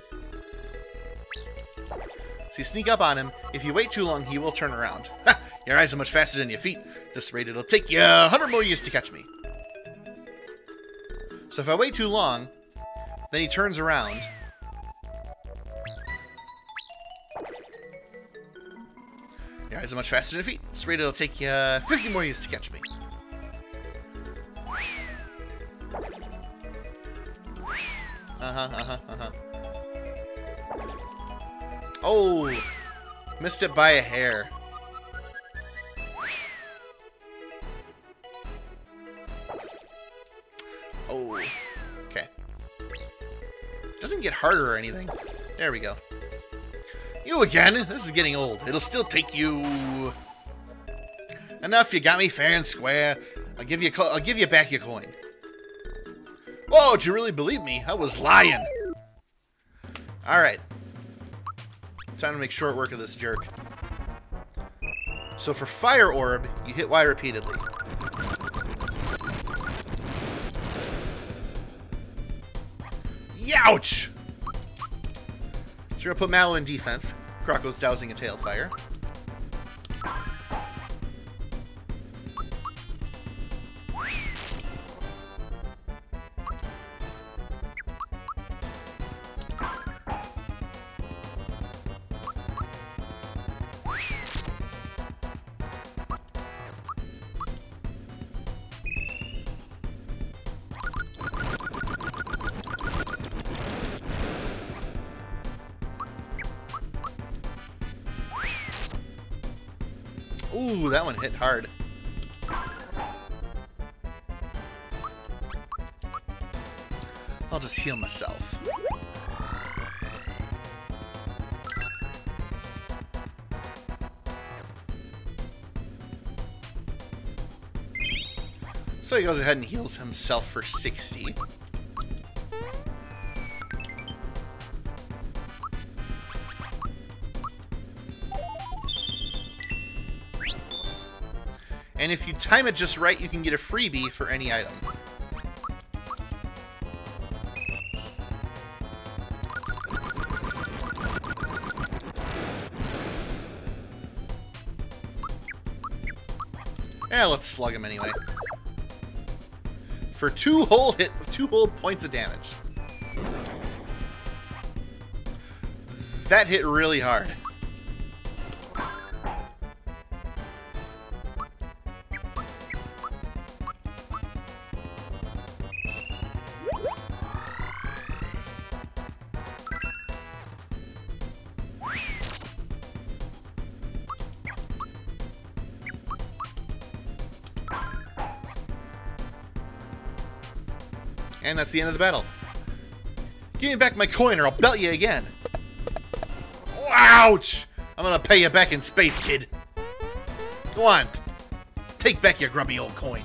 S1: So you sneak up on him. If you wait too long, he will turn around. Ha! Your eyes are much faster than your feet. At this rate, it'll take you a hundred more years to catch me. So if I wait too long, then he turns around. Your eyes are much faster than your feet. At this rate, it'll take you uh, 50 more years to catch me. Uh-huh, uh-huh, uh-huh. Oh! Missed it by a hair. Oh. Okay. Doesn't get harder or anything. There we go. You again? This is getting old. It'll still take you... Enough, you got me fair and square. I'll give you I'll give you back your coin. Whoa, did you really believe me? I was lying. Alright. Time to make short work of this jerk. So for Fire Orb, you hit Y repeatedly. Youch! So you're gonna put Mallow in defense. Croco's dousing a tail fire. Hard. I'll just heal myself. So he goes ahead and heals himself for 60. If you time it just right, you can get a freebie for any item. Yeah, let's slug him anyway. for two whole hit, two whole points of damage. That hit really hard. (laughs) And that's the end of the battle. Give me back my coin or I'll belt you again. Ouch! I'm gonna pay you back in spades, kid. Go on. Take back your grubby old coin.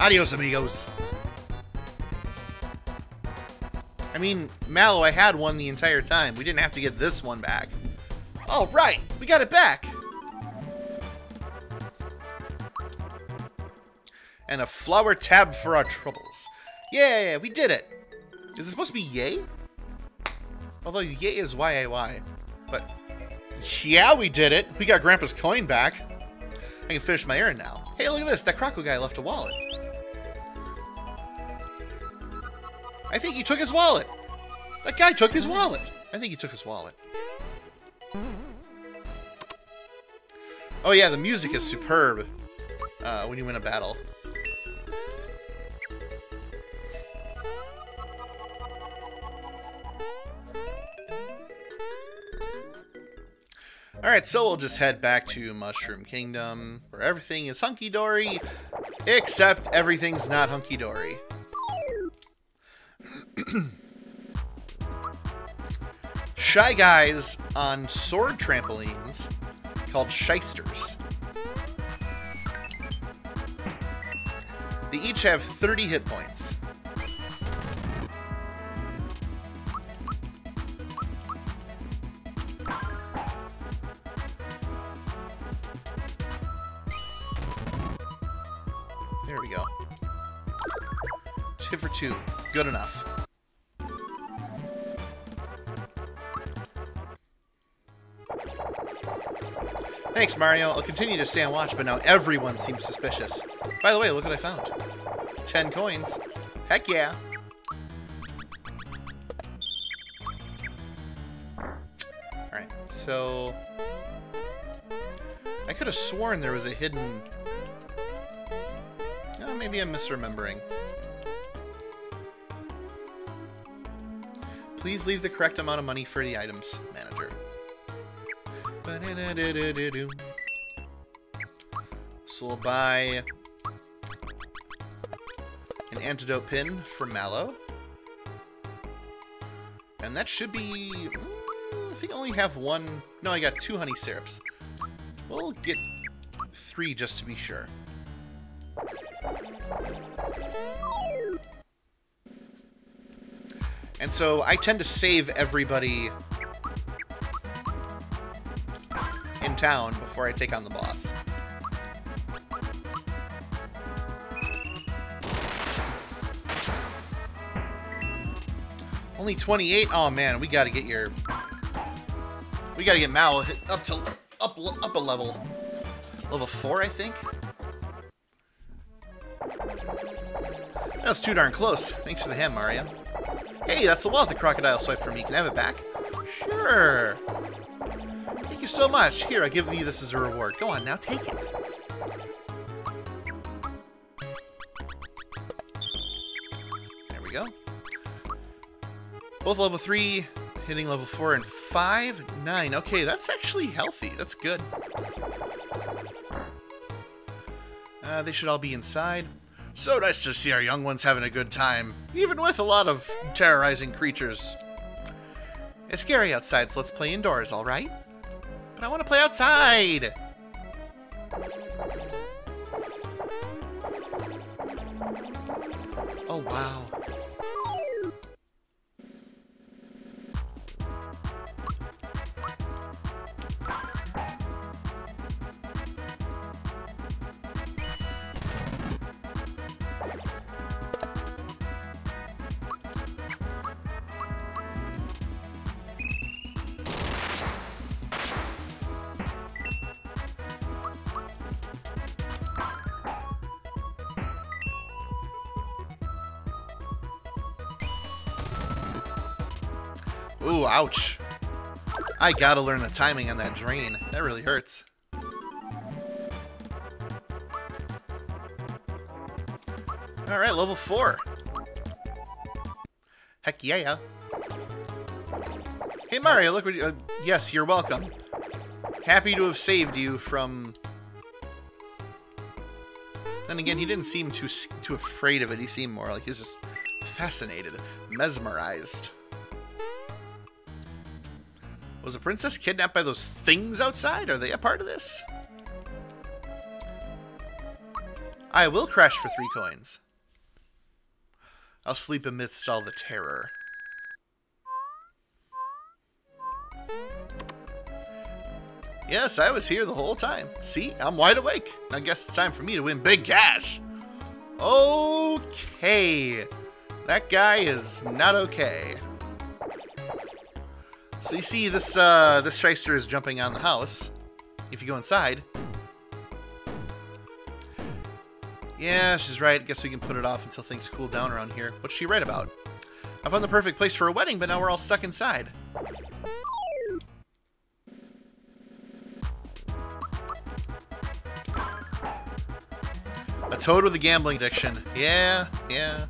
S1: Adios, amigos. I mean, Mallow, I had one the entire time. We didn't have to get this one back. Oh, right! We got it back! And a flower tab for our troubles. Yeah, we did it! Is it supposed to be yay? Although yay is Y-A-Y. But, yeah, we did it! We got Grandpa's coin back. I can finish my errand now. Hey, look at this! That Croco guy left a wallet. I think he took his wallet! That guy took his wallet! I think he took his wallet. Oh yeah, the music is superb uh, when you win a battle. Alright, so we'll just head back to Mushroom Kingdom, where everything is hunky-dory, except everything's not hunky-dory. (clears throat) Shy Guys on sword trampolines called Shysters. They each have 30 hit points. Two. Good enough. Thanks, Mario. I'll continue to stay on watch, but now everyone seems suspicious. By the way, look what I found. Ten coins. Heck yeah. Alright, so... I could have sworn there was a hidden... Oh, maybe I'm misremembering. Please leave the correct amount of money for the items, manager. So we'll buy an antidote pin for Mallow. And that should be... mm, I think I only have one... No, I got two honey syrups. We'll get three just to be sure. And so I tend to save everybody in town before I take on the boss. Only 28? Oh man, we gotta get your... We gotta get Mal up to up up a level. Level 4, I think? That's too darn close. Thanks for the hand, Mario. Hey, that's the wallet the crocodile swiped from me. Can I have it back? Sure. Thank you so much. Here, I give you this as a reward. Go on, now take it. There we go. Both level 3, hitting level 4 and 5, 9. Okay, that's actually healthy. That's good. Uh, they should all be inside. So nice to see our young ones having a good time, even with a lot of terrorizing creatures. It's scary outside, so let's play indoors, alright? But I want to play outside! Oh, wow. Ooh, ouch. I gotta learn the timing on that drain. That really hurts. Alright, level 4. Heck yeah. Hey Mario, look what you... Uh, yes, you're welcome. Happy to have saved you from... Then again, he didn't seem too too afraid of it. He seemed more like he was just fascinated, mesmerized. Was the princess kidnapped by those things outside? Are they a part of this? I will crash for three coins. I'll sleep amidst all the terror. Yes, I was here the whole time. See, I'm wide awake. I guess it's time for me to win big cash. Okay. That guy is not okay. So you see this uh, this shyster is jumping on the house. If you go inside. Yeah, she's right. Guess we can put it off until things cool down around here. What's she right about? I found the perfect place for a wedding, but now we're all stuck inside. A toad with a gambling addiction. Yeah, yeah.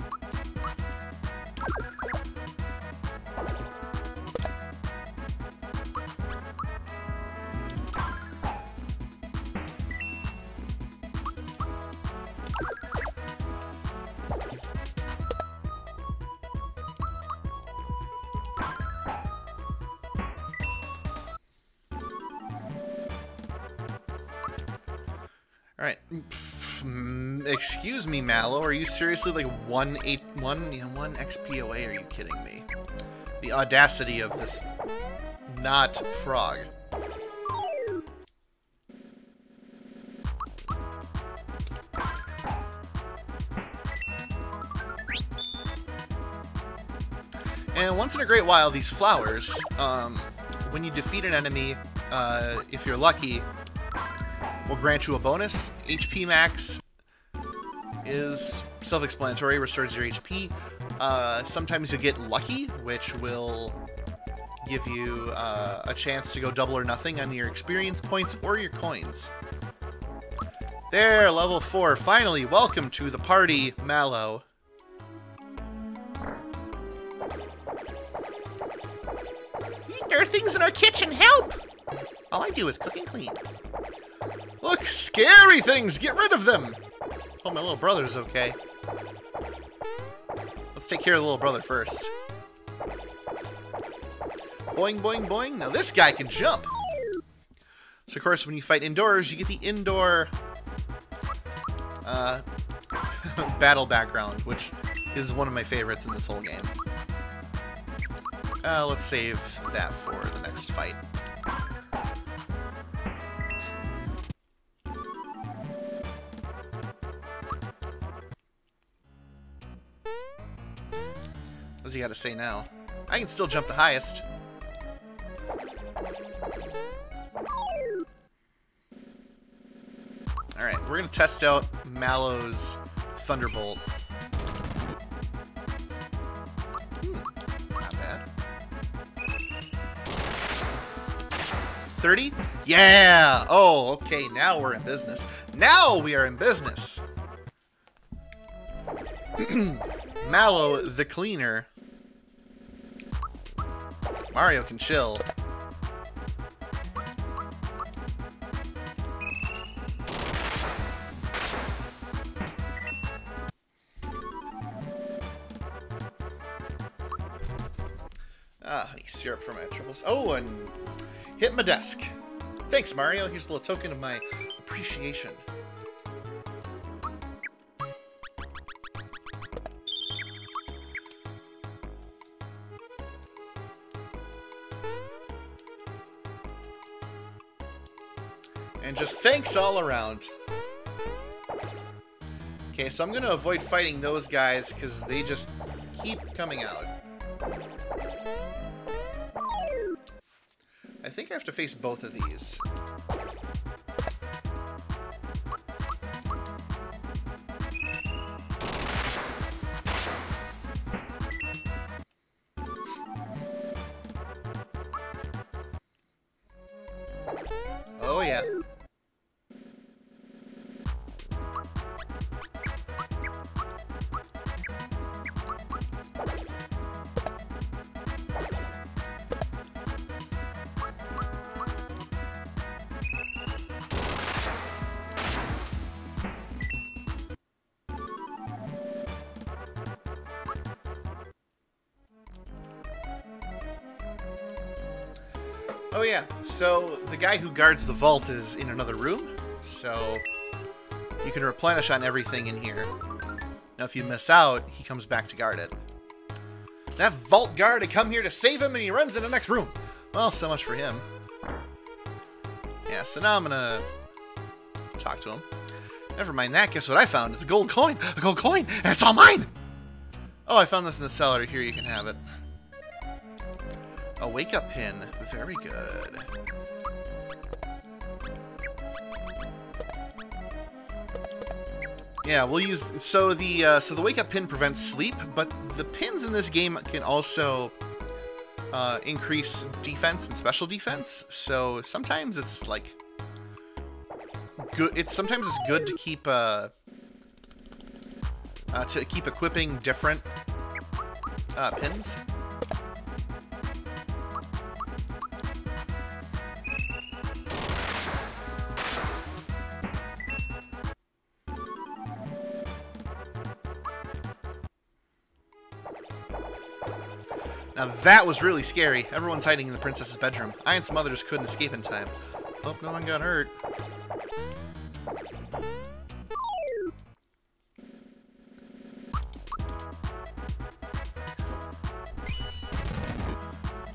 S1: You seriously like one eight one know, one XP away? Are you kidding me? The audacity of this not frog. And once in a great while, these flowers, um, when you defeat an enemy, uh, if you're lucky, will grant you a bonus. HP max is self-explanatory, restores your HP. Uh, sometimes you get lucky, which will give you uh, a chance to go double or nothing on your experience points or your coins. There, level 4. Finally, welcome to the party, Mallow. There are things in our kitchen, help! All I do is cook and clean. Look, scary things! Get rid of them! Oh, my little brother's okay. Let's take care of the little brother first. Boing, boing, boing. Now this guy can jump. So, of course, when you fight indoors, you get the indoor uh, (laughs) battle background, which is one of my favorites in this whole game. Uh, let's save that for the next fight. He got to say now? I can still jump the highest. Alright, we're to test out Mallow's Thunderbolt. Hmm, not bad. 30? Yeah! Oh, okay, now we're in business. Now we are in business! (clears throat) Mallow the Cleaner Mario can chill. Ah, honey syrup for my triples. Oh, and hit my desk. Thanks, Mario. Here's a little token of my appreciation. Just thanks all around. Okay, so I'm going to avoid fighting those guys because they just keep coming out. I think I have to face both of these. Guy who guards the vault is in another room, so you can replenish on everything in here. Now if you miss out, he comes back to guard it. That vault guard had come here to save him and he runs in the next room. Well, so much for him. Yeah, so now I'm gonna talk to him. Never mind that, guess what I found? It's a gold coin! A gold coin! And it's all mine! Oh, I found this in the cellar. Here, you can have it. A wake-up pin. Very good. Yeah, we'll use so the uh, so the wake up pin prevents sleep, but the pins in this game can also uh, increase defense and special defense. So sometimes it's like good. It's sometimes it's good to keep uh, uh to keep equipping different uh, pins. Now that was really scary. Everyone's hiding in the princess's bedroom. I and some others couldn't escape in time. Hope no one got hurt.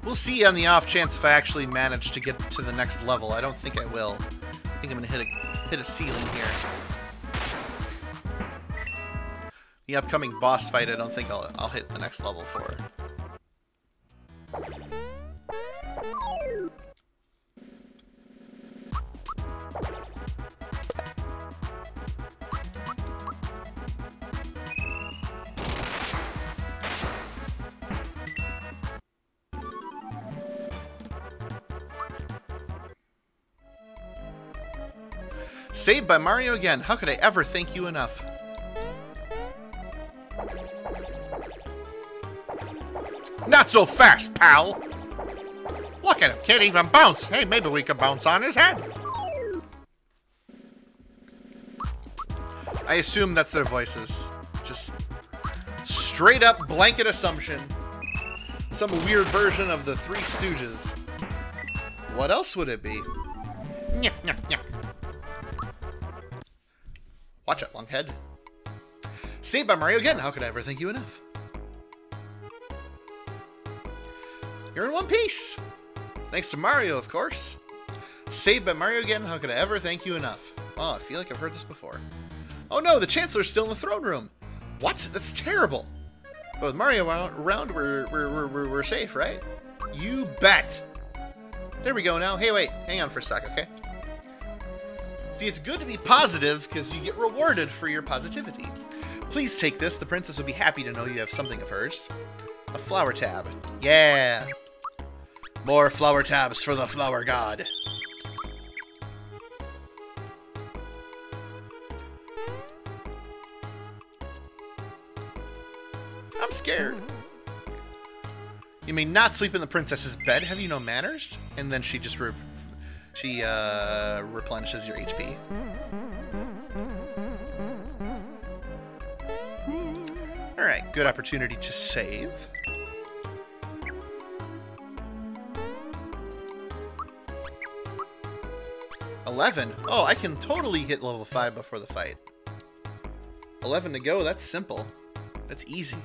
S1: We'll see on the off chance if I actually manage to get to the next level. I don't think I will. I think I'm gonna hit a hit a ceiling here. The upcoming boss fight, I don't think I'll I'll hit the next level for. Saved by Mario again. How could I ever thank you enough? So fast, pal! Look at him, can't even bounce. Hey, maybe we can bounce on his head. I assume that's their voices. Just straight up blanket assumption. Some weird version of the Three Stooges. What else would it be? Nyah, nyah, nyah. Watch out, Longhead. Saved by Mario again. How could I ever thank you enough? Piece. Thanks to Mario, of course. Saved by Mario again. How could I ever thank you enough? Oh, I feel like I've heard this before. Oh no, the Chancellor's still in the throne room. What? That's terrible. But with Mario around, we're, we're, we're, we're safe, right? You bet. There we go now. Hey, wait. Hang on for a sec, okay? See, it's good to be positive because you get rewarded for your positivity. Please take this. The princess would be happy to know you have something of hers. A flower tab. Yeah. More flower tabs for the flower god. I'm scared. You may not sleep in the princess's bed. Have you no manners? And then she just re she uh, replenishes your HP. Alright, good opportunity to save. Eleven? Oh, I can totally hit level 5 before the fight. 11 to go, that's simple. That's easy.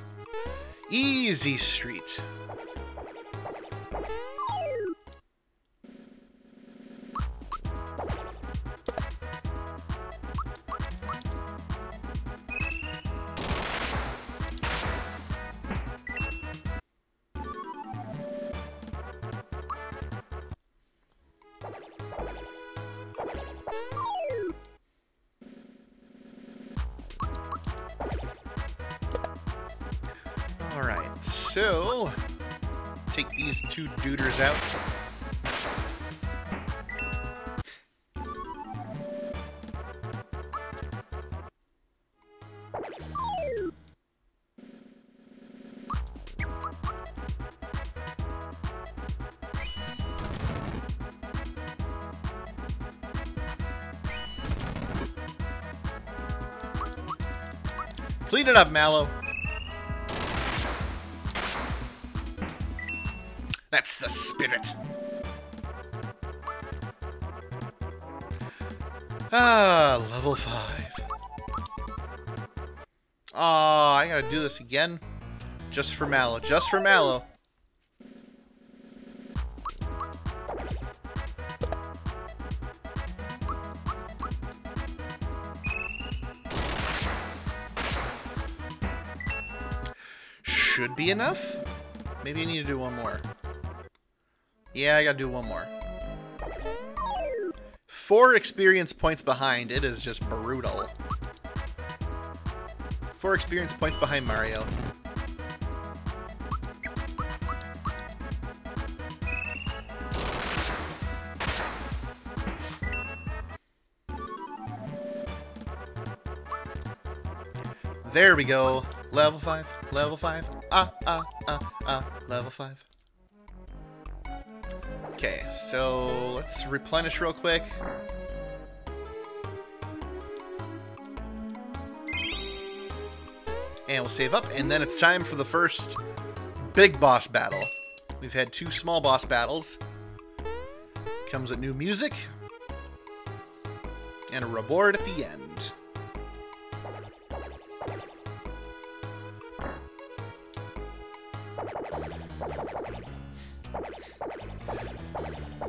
S1: Easy street. Out. Clean it up, Mallow. That's the spirit. Ah, level 5. Aw, oh, I gotta do this again. Just for Mallow, just for Mallow. Should be enough? Maybe I need to do one more. Yeah, I gotta do one more. Four experience points behind. It is just brutal. Four experience points behind Mario. There we go. Level 5, level 5. Ah, ah, ah, ah, level 5. Okay, so let's replenish real quick. And we'll save up, and then it's time for the first big boss battle. We've had two small boss battles. Comes with new music. And a reward at the end.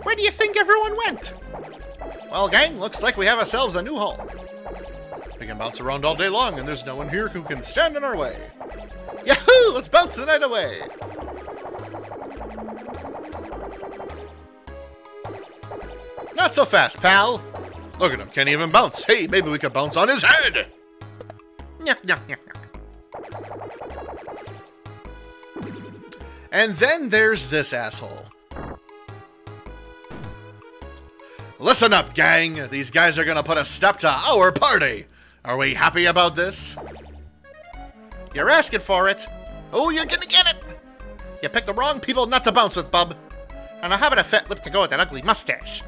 S1: Where do you think everyone went? Well, gang, looks like we have ourselves a new home. We can bounce around all day long, and there's no one here who can stand in our way. Yahoo! Let's bounce the night away! Not so fast, pal! Look at him, can't even bounce. Hey, maybe we could bounce on his head! And then there's this asshole. Listen up, gang! These guys are gonna put a stop to our party! Are we happy about this? You're asking for it. Oh, you're gonna get it! You picked the wrong people not to bounce with, bub. And how about a fat lip to go with that ugly mustache?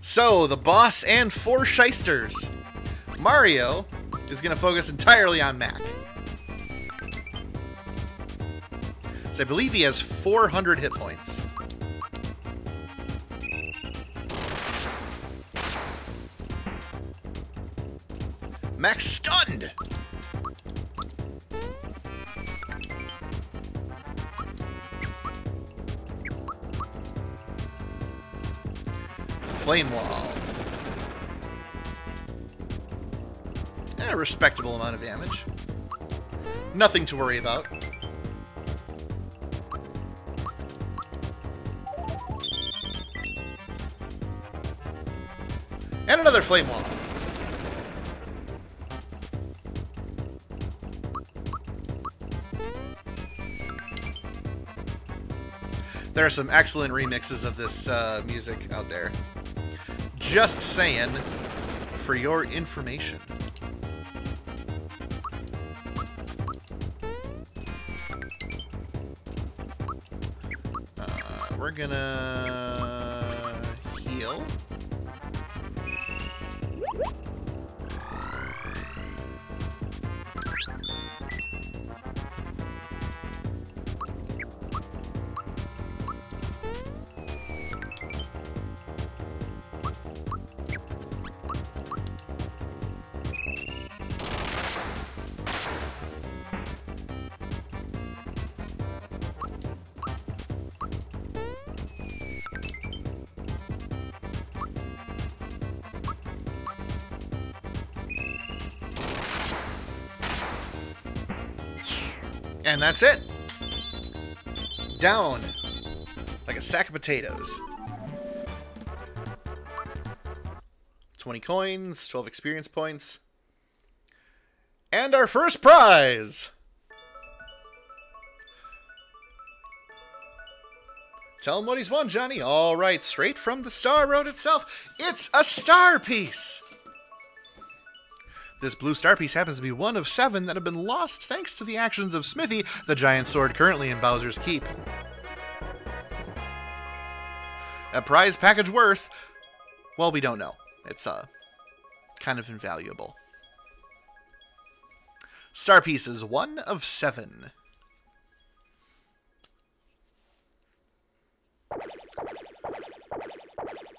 S1: So, the boss and four shysters. Mario is gonna focus entirely on Mack. So I believe he has 400 hit points. Max stunned! Flame Wall. A respectable amount of damage. Nothing to worry about. And another Flame Wall. There are some excellent remixes of this uh, music out there. Just saying, for your information. Uh, we're gonna heal. And that's it. Down. Like a sack of potatoes. 20 coins, 12 experience points. And our first prize! Tell him what he's won, Johnny. All right, straight from the Star Road itself. It's a star piece! This blue star piece happens to be one of seven that have been lost thanks to the actions of Smithy, the giant sword currently in Bowser's Keep. A prize package worth, well, we don't know. It's uh, kind of invaluable. Star pieces, one of seven.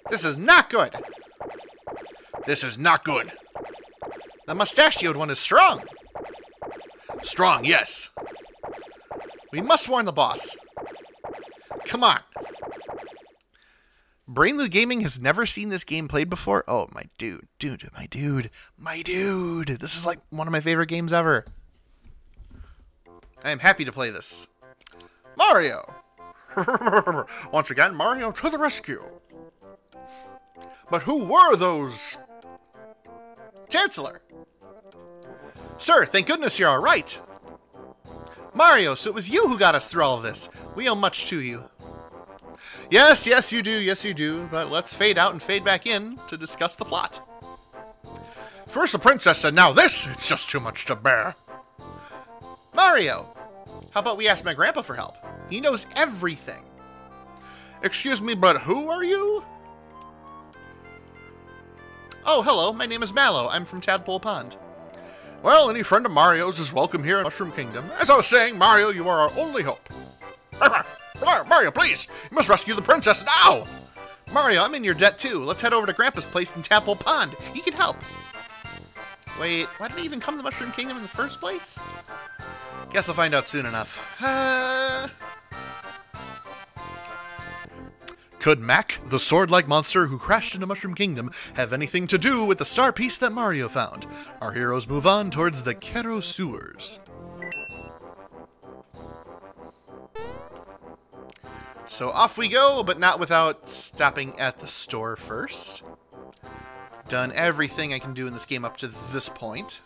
S1: This is not good. This is not good. The mustachioed one is strong. Strong, yes. We must warn the boss. Come on. Brainloo Gaming has never seen this game played before. Oh, my dude, dude, my dude, my dude. This is like one of my favorite games ever. I am happy to play this. Mario! (laughs) Once again, Mario to the rescue. But who were those? Chancellor! Sir, thank goodness you're alright! Mario, so it was you who got us through all this. We owe much to you. Yes, yes, you do, yes, you do. But let's fade out and fade back in to discuss the plot. First the princess and now this! It's just too much to bear. Mario! How about we ask my grandpa for help? He knows everything. Excuse me, but who are you? Oh, hello, my name is Mallow. I'm from Tadpole Pond. Well, any friend of Mario's is welcome here in Mushroom Kingdom. As I was saying, Mario, you are our only hope. (laughs) Mario, please! You must rescue the princess now! Mario, I'm in your debt too. Let's head over to Grandpa's place in Tadpole Pond. He can help. Wait, why did he even come to Mushroom Kingdom in the first place? Guess I'll find out soon enough. Uh... Could Mack, the sword-like monster who crashed into Mushroom Kingdom, have anything to do with the star piece that Mario found? Our heroes move on towards the Kero sewers. So off we go, but not without stopping at the store first. Done everything I can do in this game up to this point.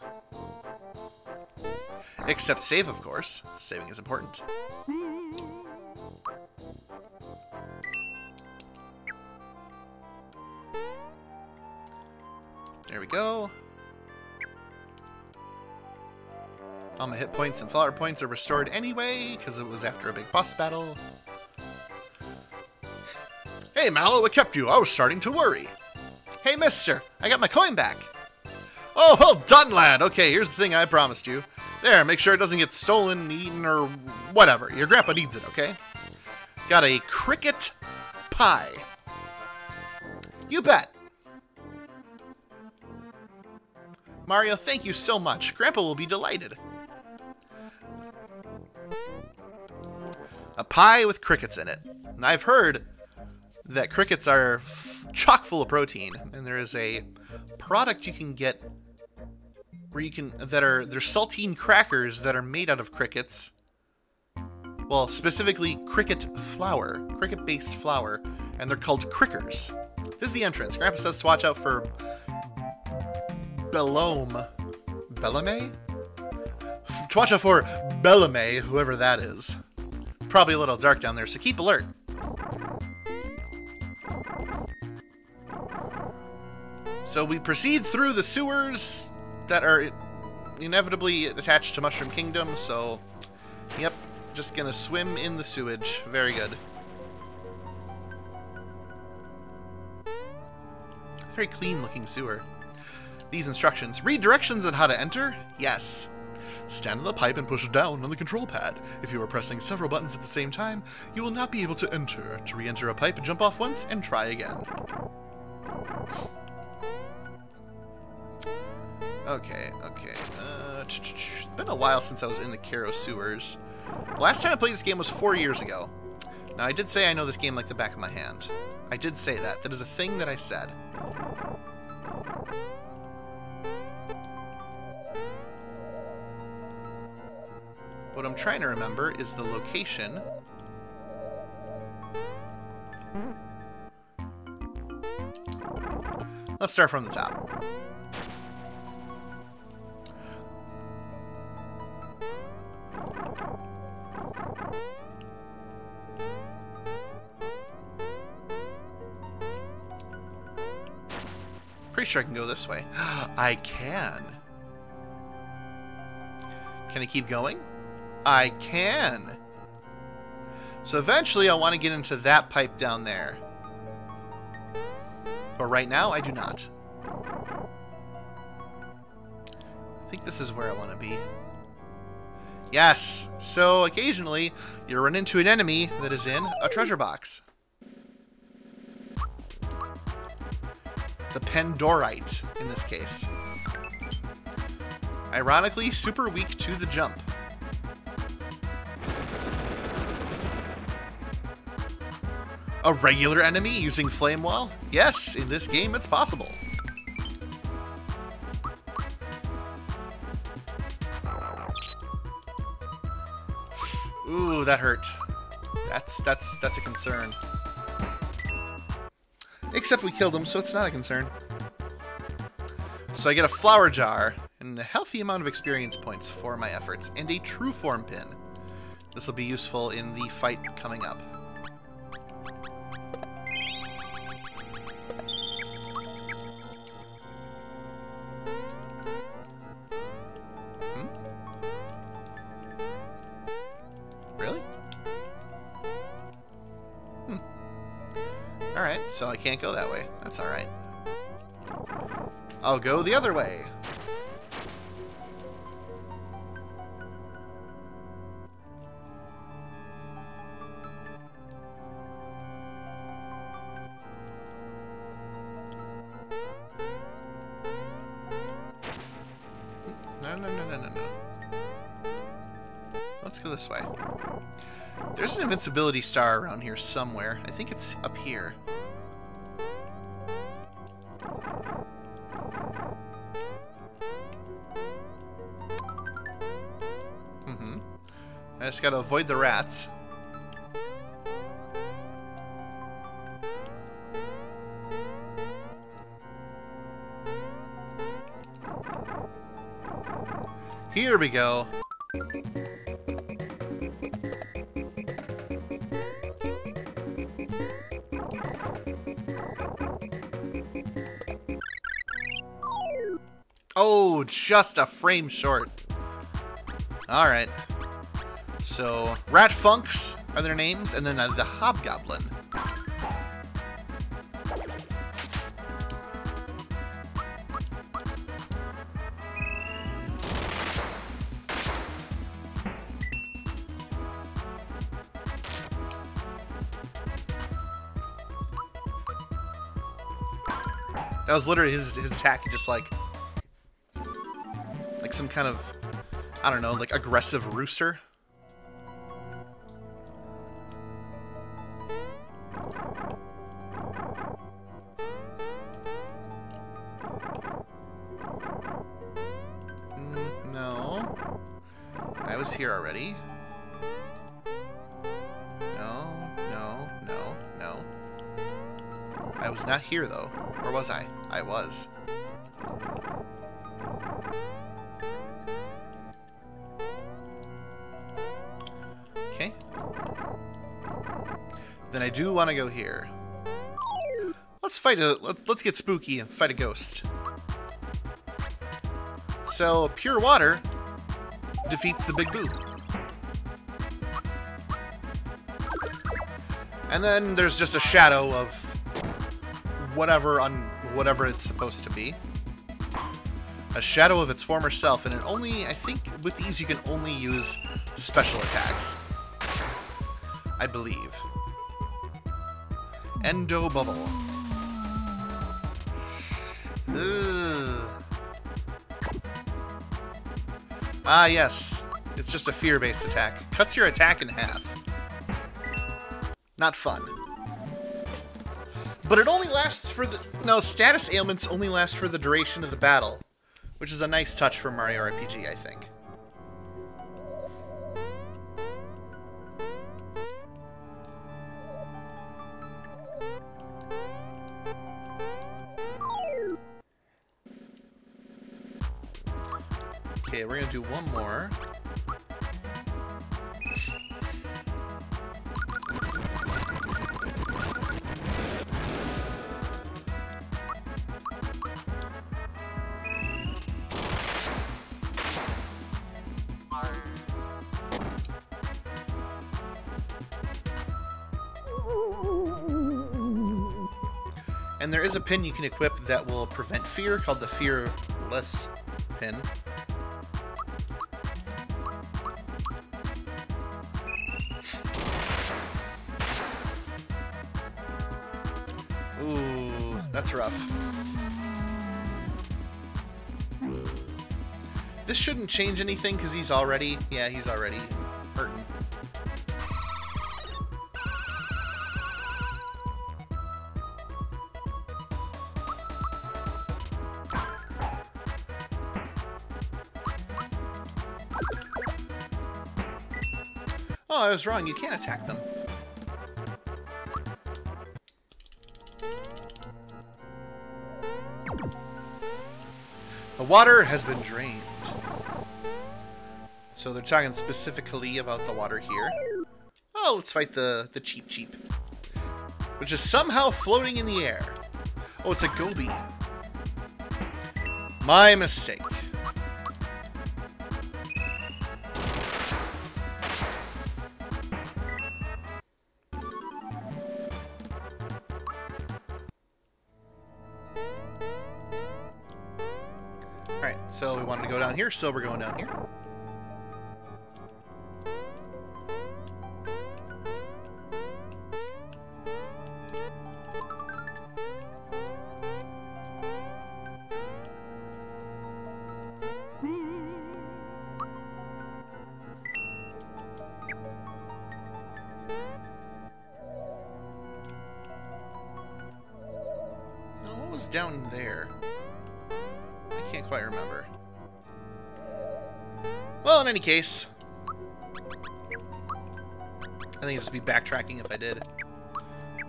S1: Except save, of course. Saving is important. There we go. All my hit points and flower points are restored anyway, because it was after a big boss battle. Hey, Mallow, what kept you? I was starting to worry. Hey, mister, I got my coin back. Oh, well done, lad. Okay, here's the thing I promised you. There, make sure it doesn't get stolen, eaten, or whatever. Your grandpa needs it, okay? Got a cricket pie. You bet. Mario, thank you so much. Grandpa will be delighted. A pie with crickets in it. I've heard that crickets are chock full of protein, and there is a product you can get where you can that are they're saltine crackers that are made out of crickets. Well, specifically cricket flour, cricket-based flour, and they're called crickers. This is the entrance. Grandpa says to watch out for Belome. Watch out for Bellamy, whoever that is. Probably a little dark down there, so keep alert. So we proceed through the sewers that are inevitably attached to Mushroom Kingdom, so... Yep, just gonna swim in the sewage. Very good. Very clean looking sewer these instructions. Read directions on how to enter? Yes. Stand on the pipe and push down on the control pad. If you are pressing several buttons at the same time, you will not be able to enter. To re-enter a pipe, jump off once and try again. Okay, okay. Uh, it's been a while since I was in the Kero sewers. The last time I played this game was four years ago. Now, I did say I know this game like the back of my hand. I did say that. That is a thing that I said. What I'm trying to remember is the location. Let's start from the top. Pretty sure I can go this way. (gasps) I can. Can I keep going? I can. So eventually I'll want to get into that pipe down there. But right now, I do not. I think this is where I want to be. Yes! So occasionally, you run into an enemy that is in a treasure box. the Pandorite in this case. Ironically, super weak to the jump. A regular enemy using Flame Wall? Yes, in this game it's possible. Ooh, that hurt. That's that's that's a concern. Except we killed him, so it's not a concern. So I get a flower jar and a healthy amount of experience points for my efforts, and a true form pin. This will be useful in the fight coming up. Can't go that way. That's alright. I'll go the other way. No, no, no, no, no, no. Let's go this way. There's an invincibility star around here somewhere. I think it's up here. Just gotta avoid the rats. Here we go. Oh, just a frame short. Alright. So, Rat Funks are their names, and then uh, the Hobgoblin. That was literally his, his attack, just like... Like some kind of, I don't know, like aggressive rooster. Here already. No, no, no, no. I was not here, though. Or was I? I was. Okay. Then I do want to go here. Let's fight a... Let's, let's get spooky and fight a ghost. So, pure water defeats the Big Boo. And then there's just a shadow of whatever on whatever it's supposed to be. A shadow of its former self, and it only, I think with these you can only use special attacks. I believe. Endo Bubble. Ah, yes. It's just a fear-based attack. Cuts your attack in half. Not fun. But it only lasts for the... No, status ailments only last for the duration of the battle. Which is a nice touch for Mario RPG, I think. We're gonna do one more. And there is a pin you can equip that will prevent fear called the Fearless pin. Change anything because he's already... Yeah, he's already hurting. Oh, I was wrong. You can't attack them. The water has been drained. So they're talking specifically about the water here. Oh, let's fight the, the Cheep Cheep. Which is somehow floating in the air. Oh, it's a Goby. My mistake. Alright, so we wanted to go down here, so we're going down here. Any case, I think it'd just be backtracking if I did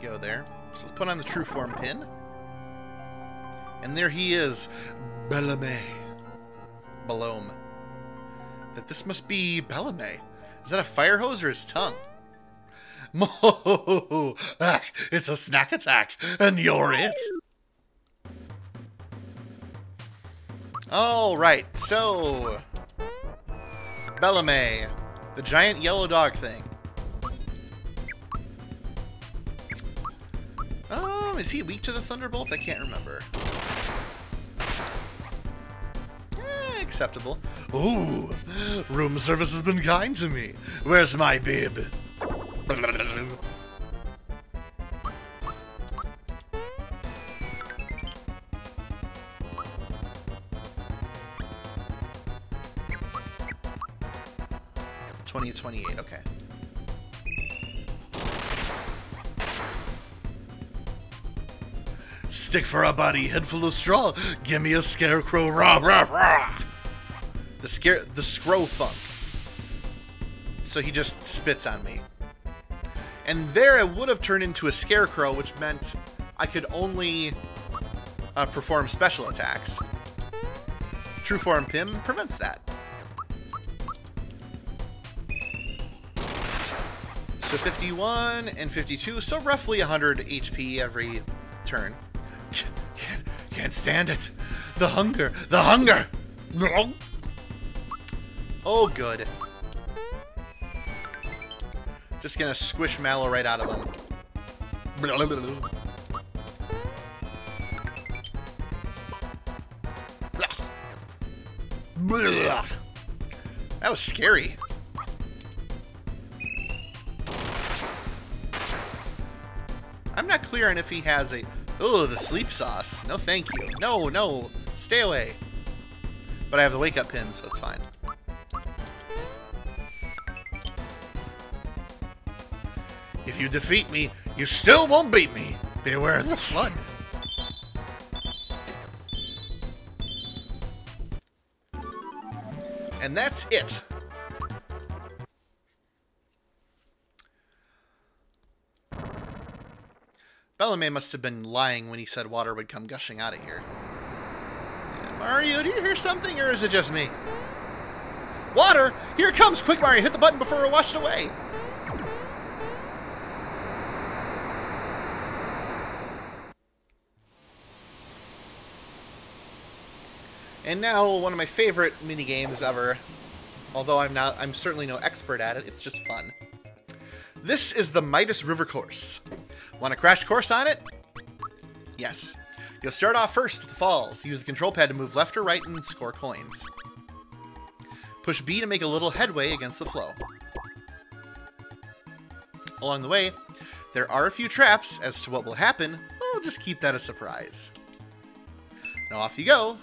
S1: go there. So let's put on the true form pin. And there he is, Bellarmé. Belome. That this must be Bellarmé. Is that a fire hose or his tongue? (laughs) Ah, it's a snack attack, and you're it. All right, so Bellarmé, the giant yellow dog thing. Um, is he weak to the thunderbolt? I can't remember. Eh, acceptable. Ooh, room service has been kind to me. Where's my bib? Stick for a body, head full of straw. Give me a scarecrow, rah rah rah. The scare, the scrow funk. So he just spits on me. And there it would have turned into a scarecrow, which meant I could only uh, perform special attacks. True form Pin prevents that. So 51 and 52, so roughly 100 HP every turn. Can't, can't stand it. The hunger, the hunger. Oh, good. Just gonna squish Mallow right out of him. That was scary. I'm not clear on if he has a... Oh, the sleep sauce. No, thank you. No, no. Stay away. But I have the wake-up pin, so it's fine. If you defeat me, you still won't beat me. Beware of the flood. And that's it. Bellarmé must have been lying when he said water would come gushing out of here. Mario, do you hear something, or is it just me? Water! Here comes! Quick, Mario, hit the button before we're washed away! And now, one of my favorite mini games ever. Although I'm not, I'm certainly no expert at it, it's just fun. This is the Midas River Course. Want a crash course on it? Yes. You'll start off first with the falls. Use the control pad to move left or right and score coins. Push B to make a little headway against the flow. Along the way, there are a few traps. As to what will happen, we'll just keep that a surprise. Now off you go.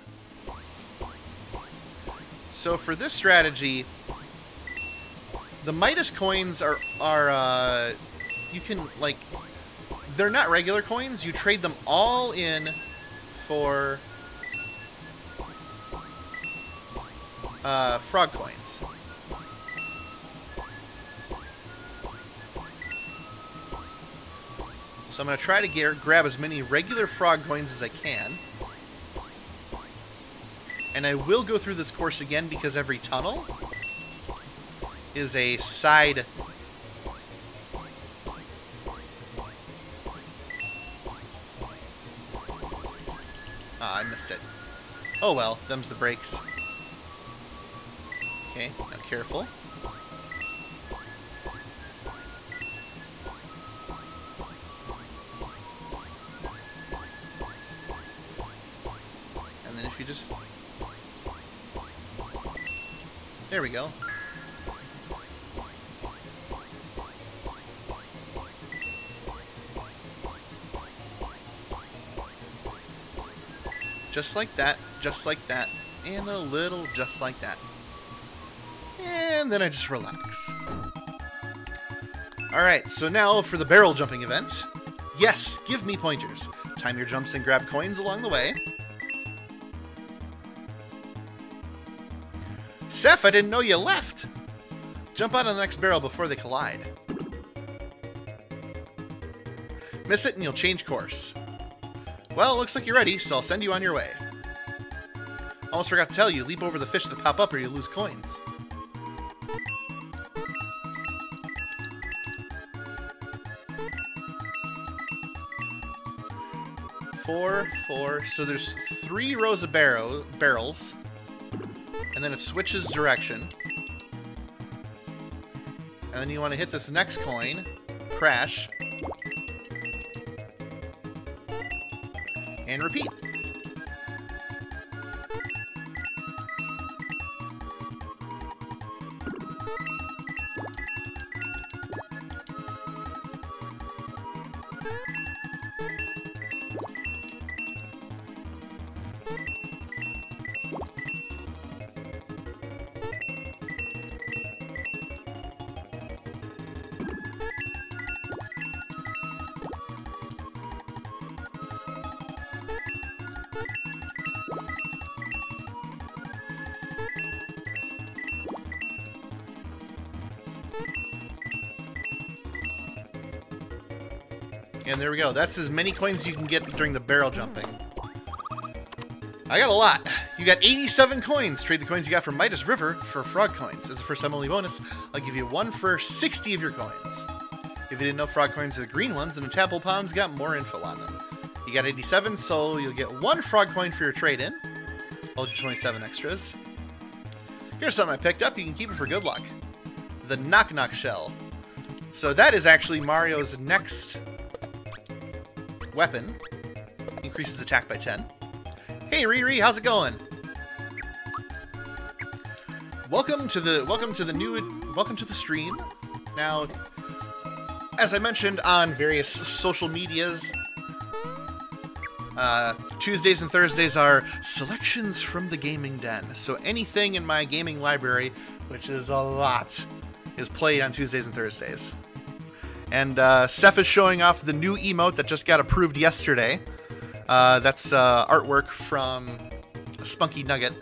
S1: So for this strategy, the Midas coins are are uh, you can like they're not regular coins. You trade them all in for uh, frog coins. So I'm going to try to get, grab as many regular frog coins as I can. And I will go through this course again because every tunnel is a side Ah, I missed it. Oh well, them's the breaks. Okay, now careful. And then if you just... There we go. Just like that, just like that, and a little just like that. And then I just relax. Alright, so now for the barrel jumping event. Yes, give me pointers. Time your jumps and grab coins along the way. Seth, I didn't know you left! Jump out on the next barrel before they collide. Miss it and you'll change course. Well, looks like you're ready, so I'll send you on your way. Almost forgot to tell you, leap over the fish that pop up or you lose coins. Four, four. So there's three rows of barrow, barrels. And then it switches direction. And then you want to hit this next coin. Crash. And repeat. There we go. That's as many coins as you can get during the barrel jumping. I got a lot. You got 87 coins. Trade the coins you got from Midas River for frog coins. As a first time only bonus, I'll give you one for 60 of your coins. If you didn't know frog coins are the green ones, and Tadpole Pond's got more info on them. You got 87, so you'll get one frog coin for your trade-in. Hold your 27 extras. Here's something I picked up. You can keep it for good luck. The Noknok Shell. So that is actually Mario's next weapon. Increases attack by 10. Hey Riri, how's it going? Welcome to the welcome to the new welcome to the stream. Now, as I mentioned on various social medias, uh, Tuesdays and Thursdays are selections from the gaming den. So anything in my gaming library, which is a lot, is played on Tuesdays and Thursdays. And uh, Seth is showing off the new emote that just got approved yesterday. Uh, that's uh, artwork from Spunky Nugget.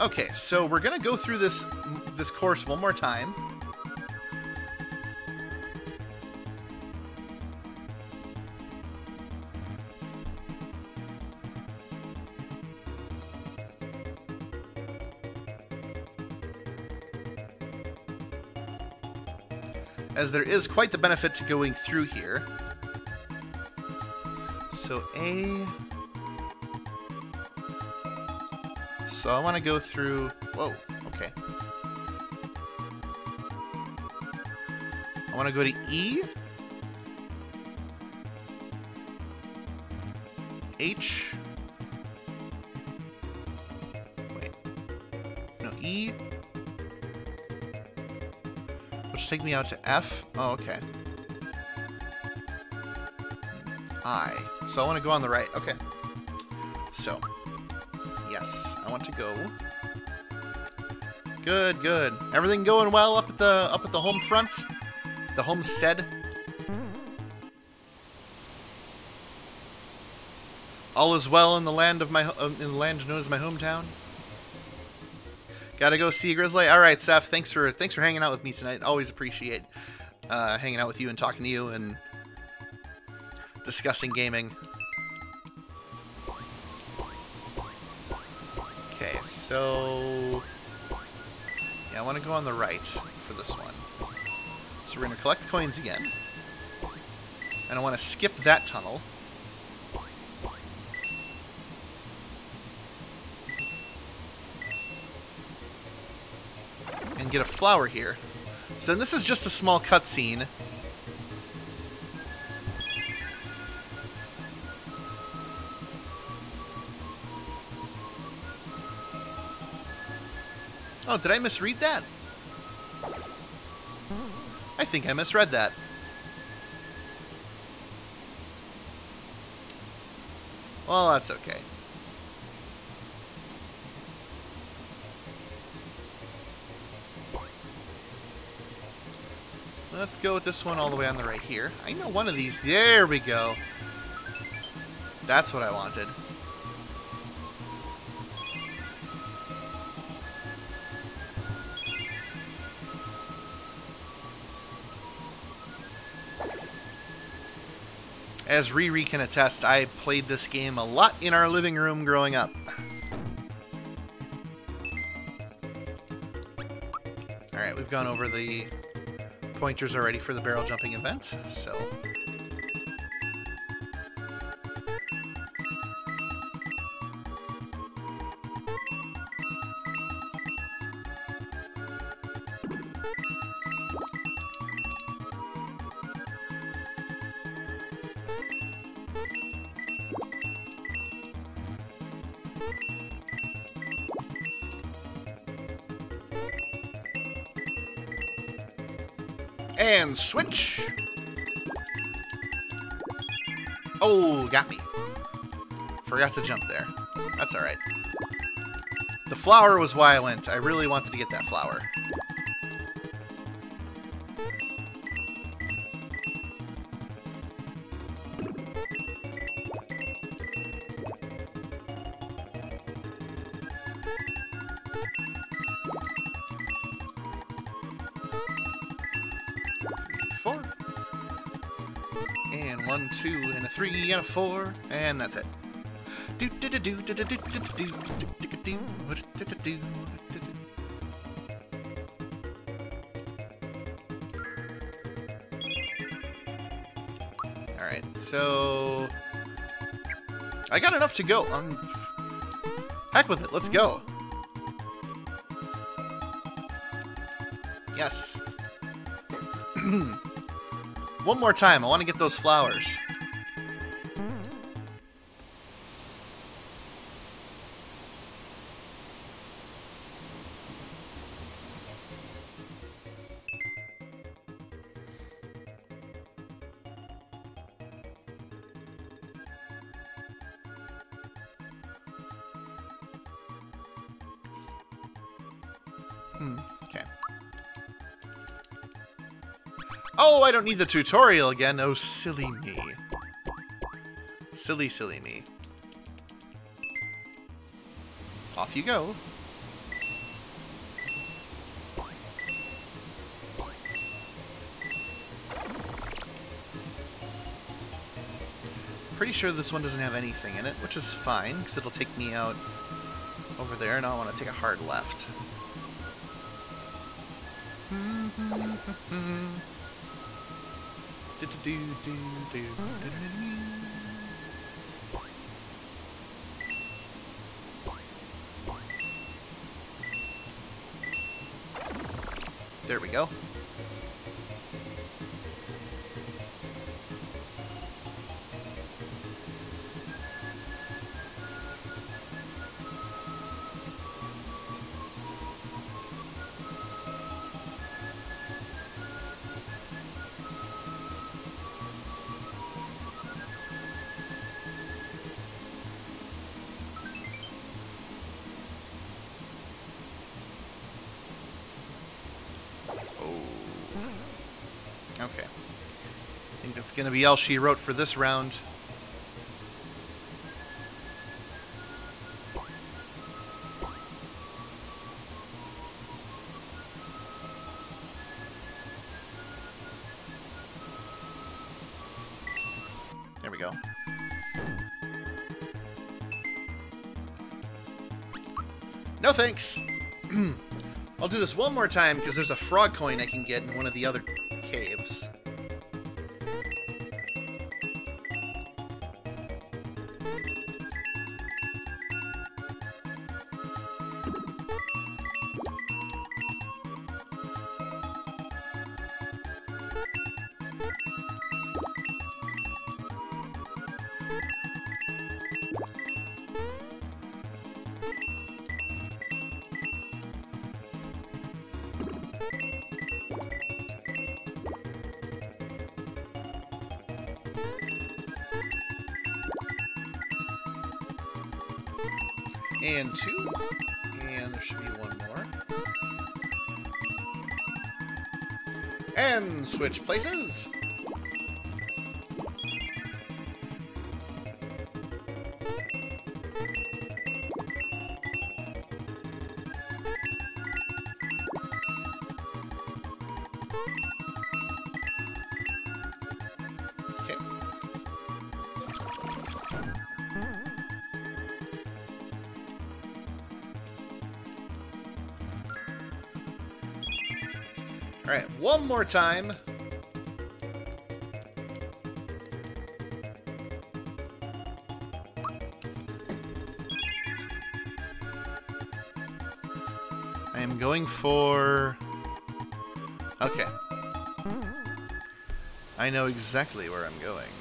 S1: Okay, so we're gonna go through this this course one more time. As there is quite the benefit to going through here. So A... So I want to go through... Whoa, okay. I want to go to E. H. out to F. Oh, okay. I. So I want to go on the right. Okay. So, yes, I want to go. Good, good. Everything going well up at the up at the home front, the homestead. All is well in the land of my in the land known as my hometown. Gotta go see Grizzly. All right, Seth. Thanks for thanks for hanging out with me tonight. Always appreciate uh, hanging out with you and talking to you and discussing gaming. Okay, so yeah, I want to go on the right for this one. So we're gonna collect the coins again, and I want to skip that tunnel. Get a flower here. So this is just a small cutscene. Oh, did I misread that? I think I misread that. Well, that's okay. Let's go with this one all the way on the right here. I know one of these. There we go. That's what I wanted. As Riri can attest, I played this game a lot in our living room growing up. Alright, we've gone over the pointers are ready for the barrel jumping event, so... And switch! Oh, got me. Forgot to jump there. That's alright. The flower was why I went. I really wanted to get that flower. four, and that's it. Alright, so... I got enough to go. Um, heck with it, let's go. Yes. One more time, I want to get those flowers. The tutorial again. Oh, silly me. Silly, silly me. Off you go. Pretty sure this one doesn't have anything in it, which is fine, because it'll take me out over there, and I want to take a hard left. (laughs) There we go. Be all she wrote for this round. There we go. No thanks! (clears throat) I'll do this one more time because there's a frog coin I can get in one of the other And two. And there should be one more. And switch places. One more time. I am going for... Okay. I know exactly where I'm going.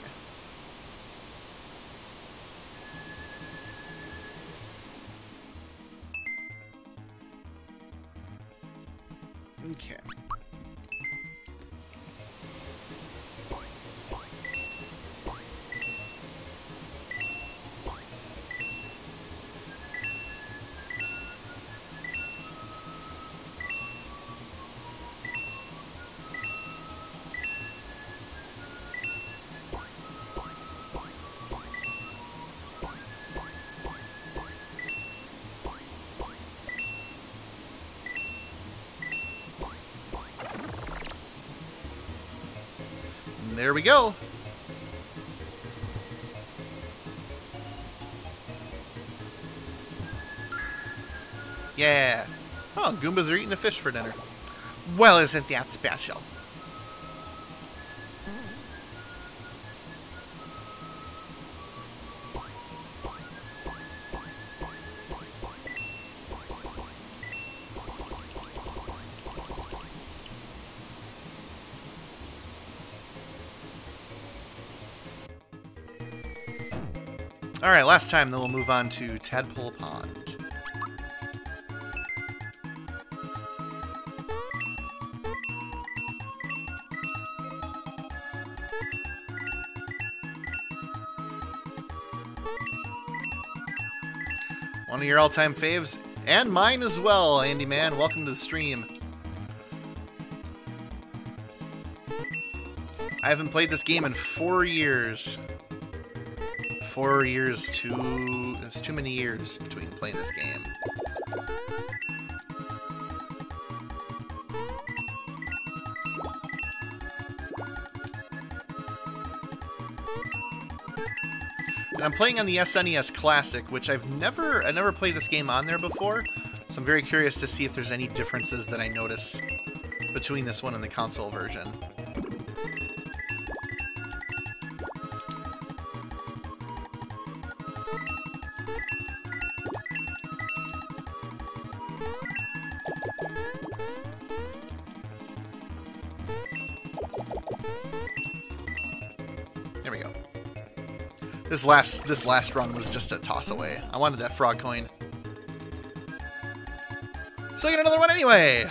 S1: Go. Yeah. Oh, Goombas are eating a fish for dinner. Well, isn't that special? Last time, then we'll move on to Tadpole Pond. One of your all-time faves, and mine as well, Andy Man. Welcome to the stream. I haven't played this game in four years. Four years, too... It's too many years between playing this game. And I'm playing on the SNES Classic, which I've never I never played this game on there before, so I'm very curious to see if there's any differences that I notice between this one and the console version. This last this last run was just a toss away. I wanted that frog coin. So I get another one anyway.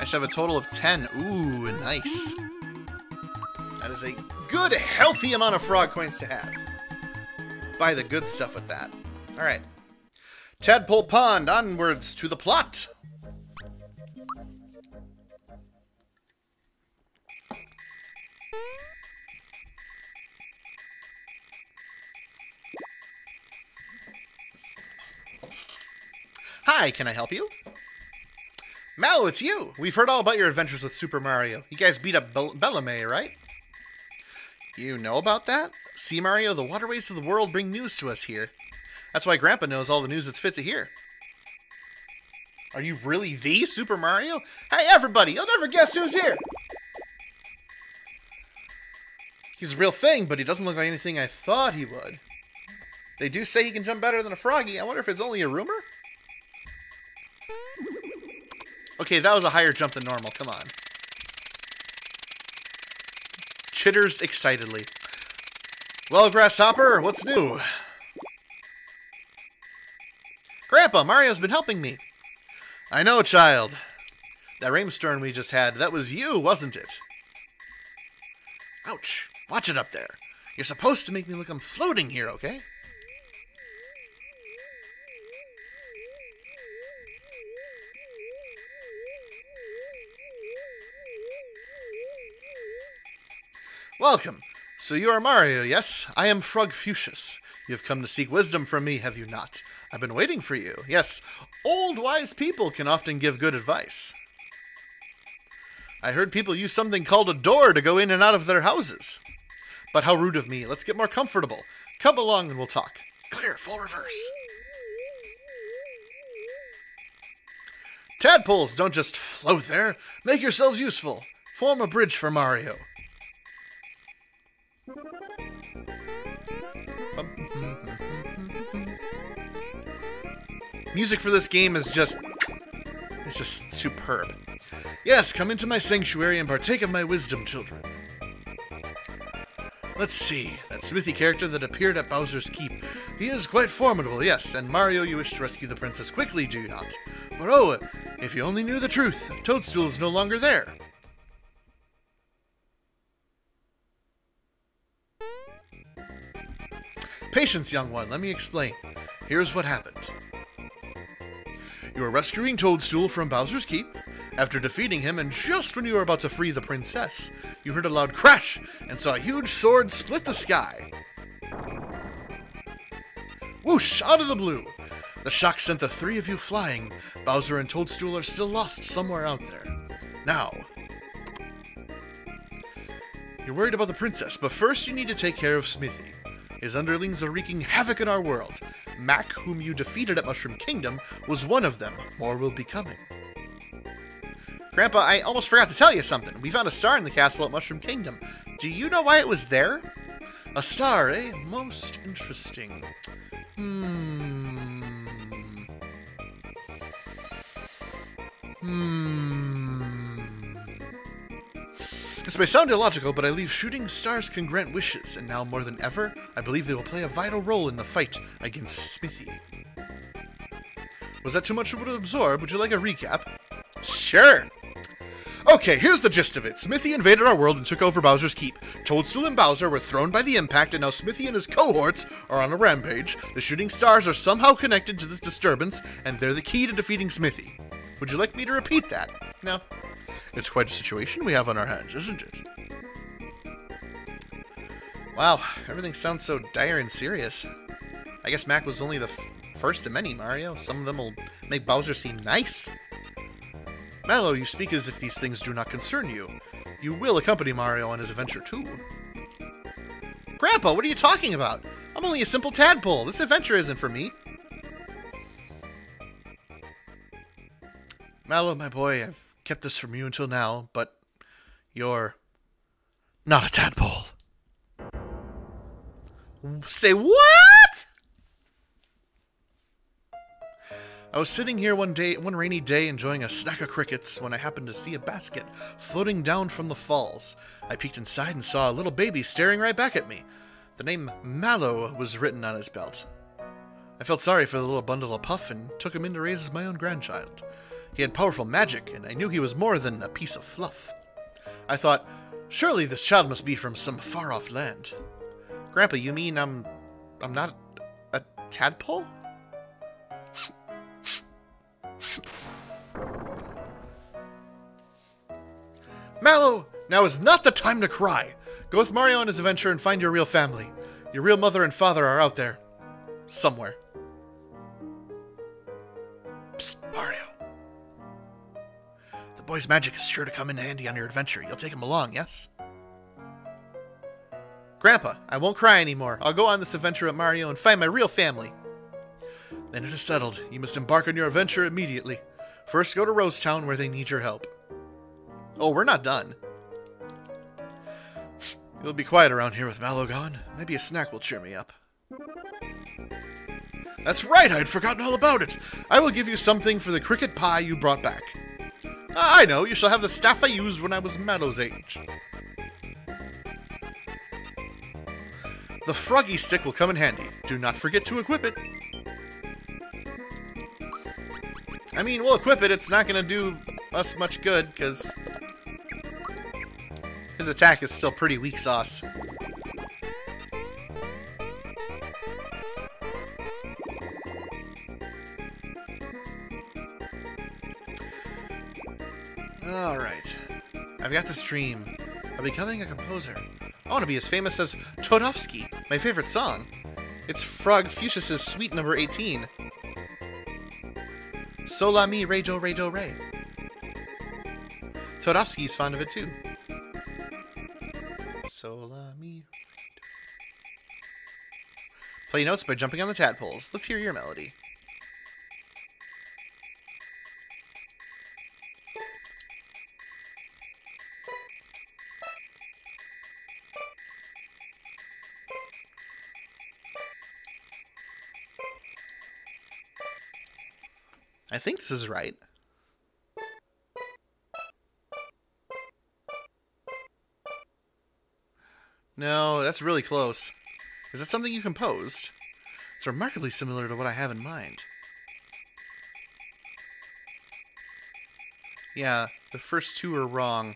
S1: I should have a total of 10. Ooh, nice. That is a good, healthy amount of frog coins to have. Buy the good stuff with that. All right. Tadpole Pond, onwards to the plot. Hi, can I help you? Mallow, it's you! We've heard all about your adventures with Super Mario. You guys beat up Bel- right? You know about that? See, Mario, the waterways of the world bring news to us here. That's why Grandpa knows all the news that's fit to hear. Are you really the Super Mario? Hey, everybody, you'll never guess who's here! He's a real thing, but he doesn't look like anything I thought he would. They do say he can jump better than a froggy. I wonder if it's only a rumor? Okay, that was a higher jump than normal. Come on. Chitters excitedly. Well, Grasshopper, what's new? Grandpa, Mario's been helping me. I know, child. That rainstorm we just had, that was you, wasn't it? Ouch. Watch it up there. You're supposed to make me look I'm floating here, okay? Welcome. So you are Mario, yes? I am Frogfucius. You have come to seek wisdom from me, have you not? I've been waiting for you. Yes, old wise people can often give good advice. I heard people use something called a door to go in and out of their houses. But how rude of me. Let's get more comfortable. Come along and we'll talk. Clear, full reverse. Tadpoles don't just float there. Make yourselves useful. Form a bridge for Mario. Music for this game is just it's just superb. Yes, come into my sanctuary and partake of my wisdom, children. Let's see, that Smithy character that appeared at Bowser's Keep. He is quite formidable, yes, and Mario, you wish to rescue the princess quickly, do you not? But oh, if you only knew the truth, Toadstool is no longer there. Patience, young one, let me explain. Here's what happened. You were rescuing Toadstool from Bowser's Keep. After defeating him, and just when you were about to free the princess, you heard a loud crash and saw a huge sword split the sky. Whoosh! Out of the blue! The shock sent the three of you flying. Bowser and Toadstool are still lost somewhere out there. Now, you're worried about the princess, but first you need to take care of Smithy. His underlings are wreaking havoc in our world. Mack, whom you defeated at Mushroom Kingdom, was one of them. More will be coming. Grandpa, I almost forgot to tell you something. We found a star in the castle at Mushroom Kingdom. Do you know why it was there? A star, eh? Most interesting. Hmm. Hmm. This may sound illogical, but I believe shooting stars can grant wishes, and now more than ever, I believe they will play a vital role in the fight against Smithy. Was that too much to absorb? Would you like a recap? Sure. Okay, here's the gist of it. Smithy invaded our world and took over Bowser's Keep. Toadstool and Bowser were thrown by the impact, and now Smithy and his cohorts are on a rampage. The shooting stars are somehow connected to this disturbance, and they're the key to defeating Smithy. Would you like me to repeat that? No. It's quite a situation we have on our hands, isn't it? Wow, everything sounds so dire and serious. I guess Mack was only the first of many, Mario. Some of them will make Bowser seem nice. Mallow, you speak as if these things do not concern you. You will accompany Mario on his adventure too. Grandpa, what are you talking about? I'm only a simple tadpole. This adventure isn't for me. Mallow, my boy, I've kept this from you until now, but you're not a tadpole. Say what? I was sitting here one day, one rainy day, enjoying a snack of crickets when I happened to see a basket floating down from the falls. I peeked inside and saw a little baby staring right back at me. The name Mallow was written on his belt. I felt sorry for the little bundle of puff and took him in to raise as my own grandchild. He had powerful magic, and I knew he was more than a piece of fluff. I thought, surely this child must be from some far-off land. Grandpa, you mean I'm... I'm not a tadpole? Mallow, now is not the time to cry. Go with Mario on his adventure and find your real family. Your real mother and father are out there. Somewhere. Psst, Mario. The boy's magic is sure to come in handy on your adventure. You'll take him along, yes? Grandpa, I won't cry anymore. I'll go on this adventure with Mario and find my real family. Then it is settled. You must embark on your adventure immediately. First, go to Rosetown where they need your help. Oh, we're not done. It'll be quiet around here with Mallow gone. Maybe a snack will cheer me up. That's right, I'd forgotten all about it. I will give you something for the cricket pie you brought back. Ah, I know, you shall have the staff I used when I was Mallow's age. The froggy stick will come in handy. Do not forget to equip it. I mean, we'll equip it. It's not going to do us much good, because his attack is still pretty weak sauce. Alright. I've got this dream of becoming a composer. I want to be as famous as Toadofsky, my favorite song. It's Frogfucius's Suite number 18. Sola mi re do re do re. Fond of it too. Sola mi. Play notes by jumping on the tadpoles. Let's hear your melody. I think this is right. No, that's really close. Is that something you composed? It's remarkably similar to what I have in mind. Yeah, the first two are wrong.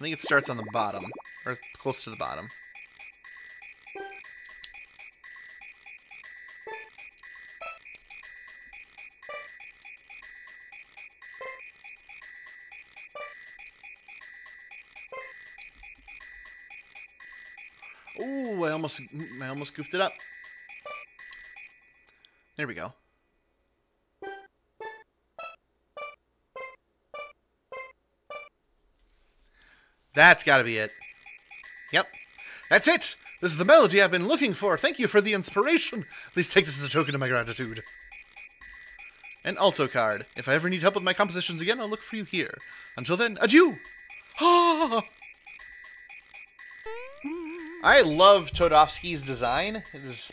S1: I think it starts on the bottom, or close to the bottom. Almost I almost goofed it up. There we go. That's got to be it. Yep. That's it! This is the melody I've been looking for. Thank you for the inspiration. Please take this as a token of my gratitude. An alto card. If I ever need help with my compositions again, I'll look for you here. Until then, adieu! I love Toadofsky's design. It is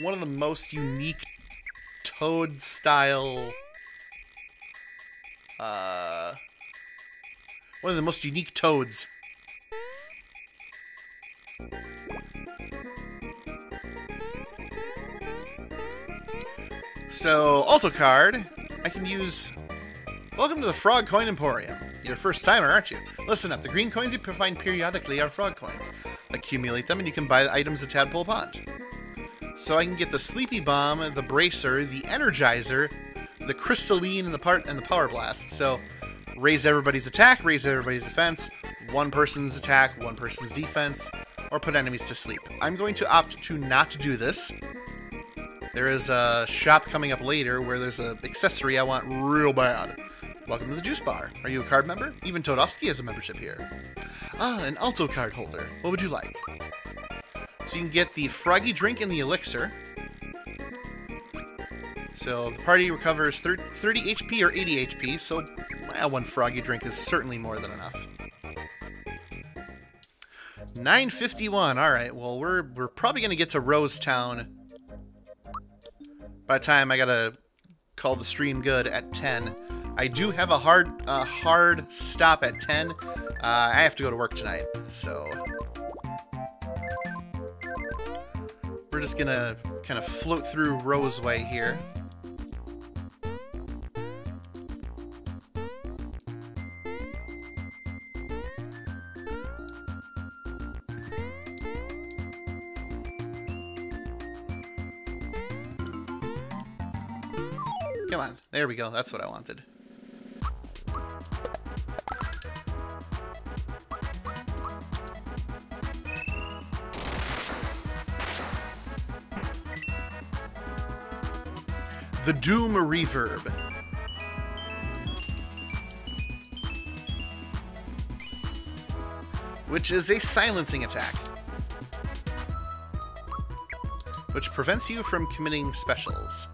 S1: one of the most unique Toad style. Uh, one of the most unique Toads. So, Alto card, I can use. Welcome to the Frog Coin Emporium. You're a first timer, aren't you? Listen up, the green coins you find periodically are frog coins. Accumulate them and you can buy the items at Tadpole Pond. So I can get the Sleepy Bomb, the Bracer, the Energizer, the Crystalline, and the part and the Power Blast. So raise everybody's attack, raise everybody's defense, one person's attack, one person's defense, or put enemies to sleep. I'm going to opt to not do this. There is a shop coming up later where there's an accessory I want real bad. Welcome to the Juice Bar. Are you a card member? Even Toadofsky has a membership here. Ah, an Alto card holder. What would you like? So you can get the Froggy Drink and the Elixir. So the party recovers 30 HP or 80 HP, so well, one Froggy Drink is certainly more than enough. 951. All right. Well, we're we're probably gonna get to Rosetown by the time I gotta call the stream good at 10. I do have a hard uh, hard stop at 10. Uh, I have to go to work tonight, so we're just gonna kind of float through Roseway here. Come on. There we go. That's what I wanted. The Doom Reverb. Which is a silencing attack. Which prevents you from committing specials.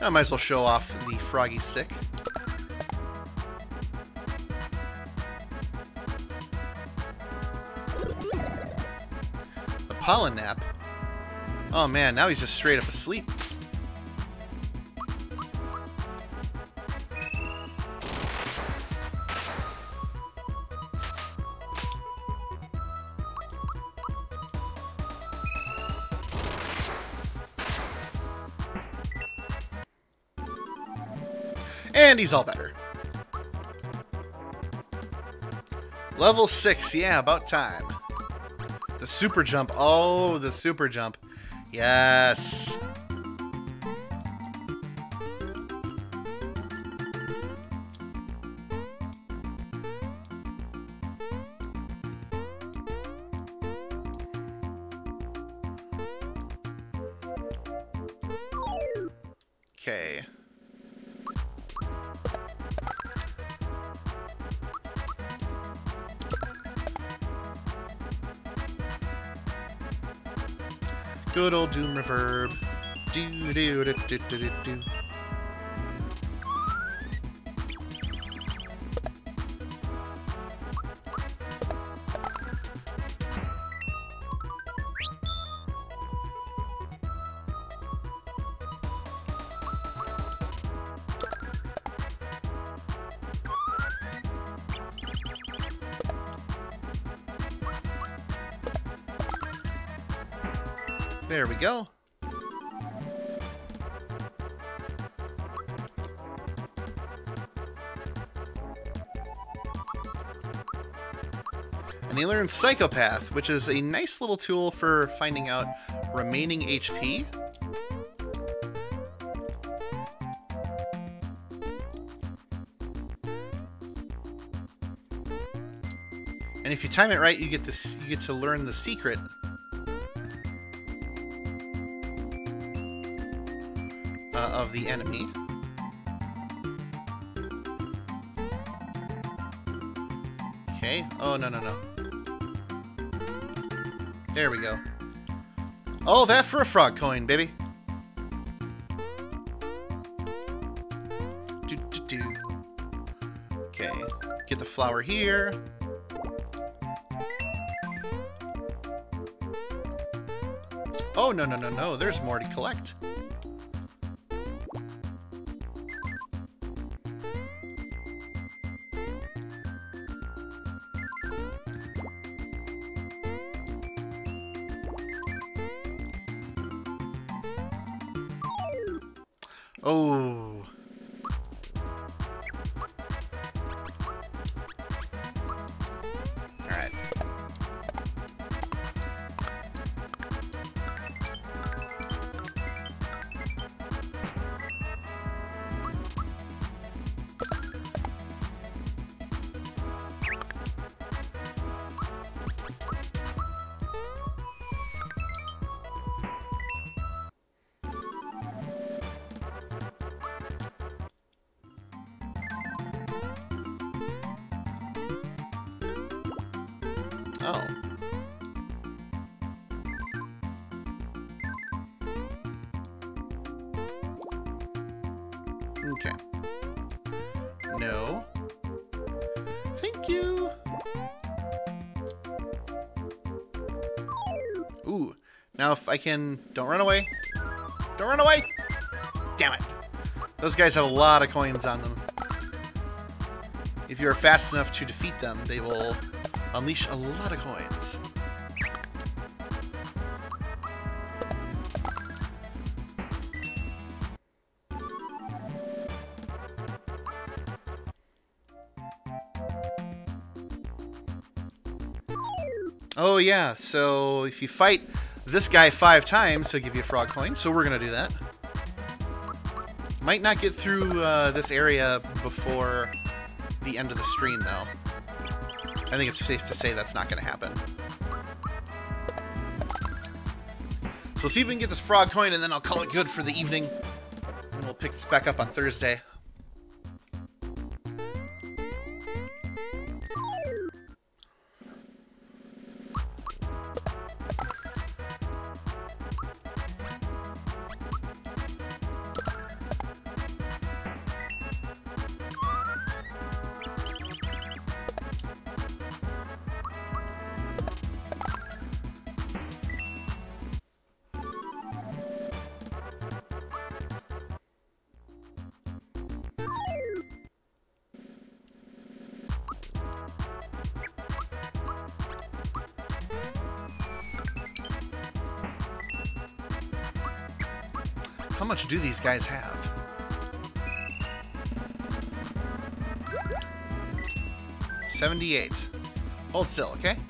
S1: I might as well show off the froggy stick. Pollen nap? Oh man, now he's just straight up asleep. And he's all better. Level 6, yeah, about time. The super jump. Oh, the super jump. Yes. Reverb. Do do do do do do do. There we go. Psychopath, which is a nice little tool for finding out remaining HP. And if you time it right, you get this you get to learn the secret uh, of the enemy. Okay. Oh, no, no, no. There we go. Oh, that for a frog coin, baby. Do, do, do. Okay. Get the flower here. Oh, no, no, no, no. There's more to collect. I can... Don't run away. Don't run away! Damn it. Those guys have a lot of coins on them. If you're fast enough to defeat them, they will unleash a lot of coins. Oh yeah, so if you fight this guy five times, he'll give you a frog coin, so we're gonna do that. Might not get through uh, this area before the end of the stream, though. I think it's safe to say that's not going to happen. So see if we can get this frog coin, and then I'll call it good for the evening. And we'll pick this back up on Thursday. Do these guys have? Seventy-eight. Hold still, okay? Okay.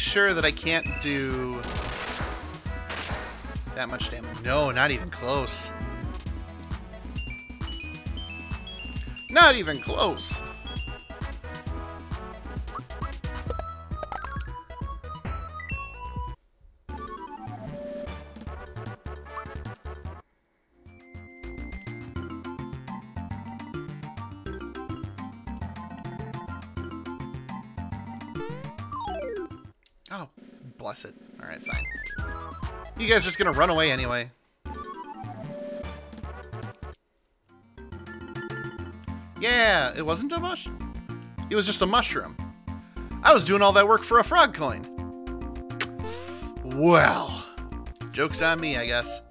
S1: Sure that I can't do that much damage. No, not even close. Not even close. Gonna run away anyway. Yeah, it wasn't a mush. It was just a mushroom. I was doing all that work for a frog coin. Well, joke's on me, I guess.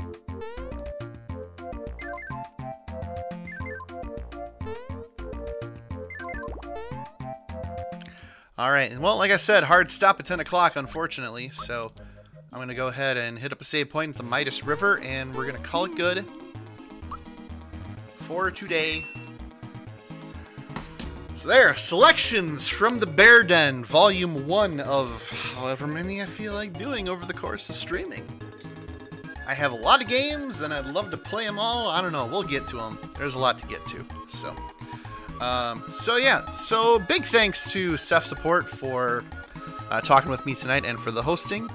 S1: All right. Well, like I said, hard stop at 10 o'clock, unfortunately. So I'm to go ahead and hit up a save point at the Midas River, and we're to call it good for today. So there, selections from the Bear Den, Volume 1 of however many I feel like doing over the course of streaming. I have a lot of games, and I'd love to play them all. I don't know. We'll get to them. There's a lot to get to. So... Um, so yeah, so big thanks to Seth Support for uh, talking with me tonight and for the hosting.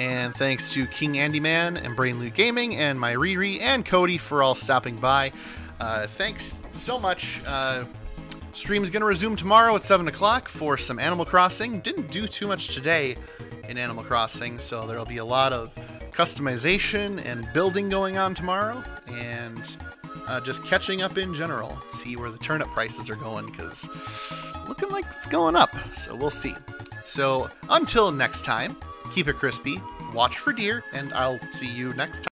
S1: And thanks to King Andy Man and Brain Loot Gaming and my Riri and Cody for all stopping by. Uh, thanks so much. Uh, stream's going to resume tomorrow at 7 o'clock for some Animal Crossing. Didn't do too much today in Animal Crossing, so there'll be a lot of customization and building going on tomorrow. And uh, just catching up in general. See where the turnip prices are going because looking like it's going up. So we'll see. So until next time, keep it crispy, watch for deer, and I'll see you next time.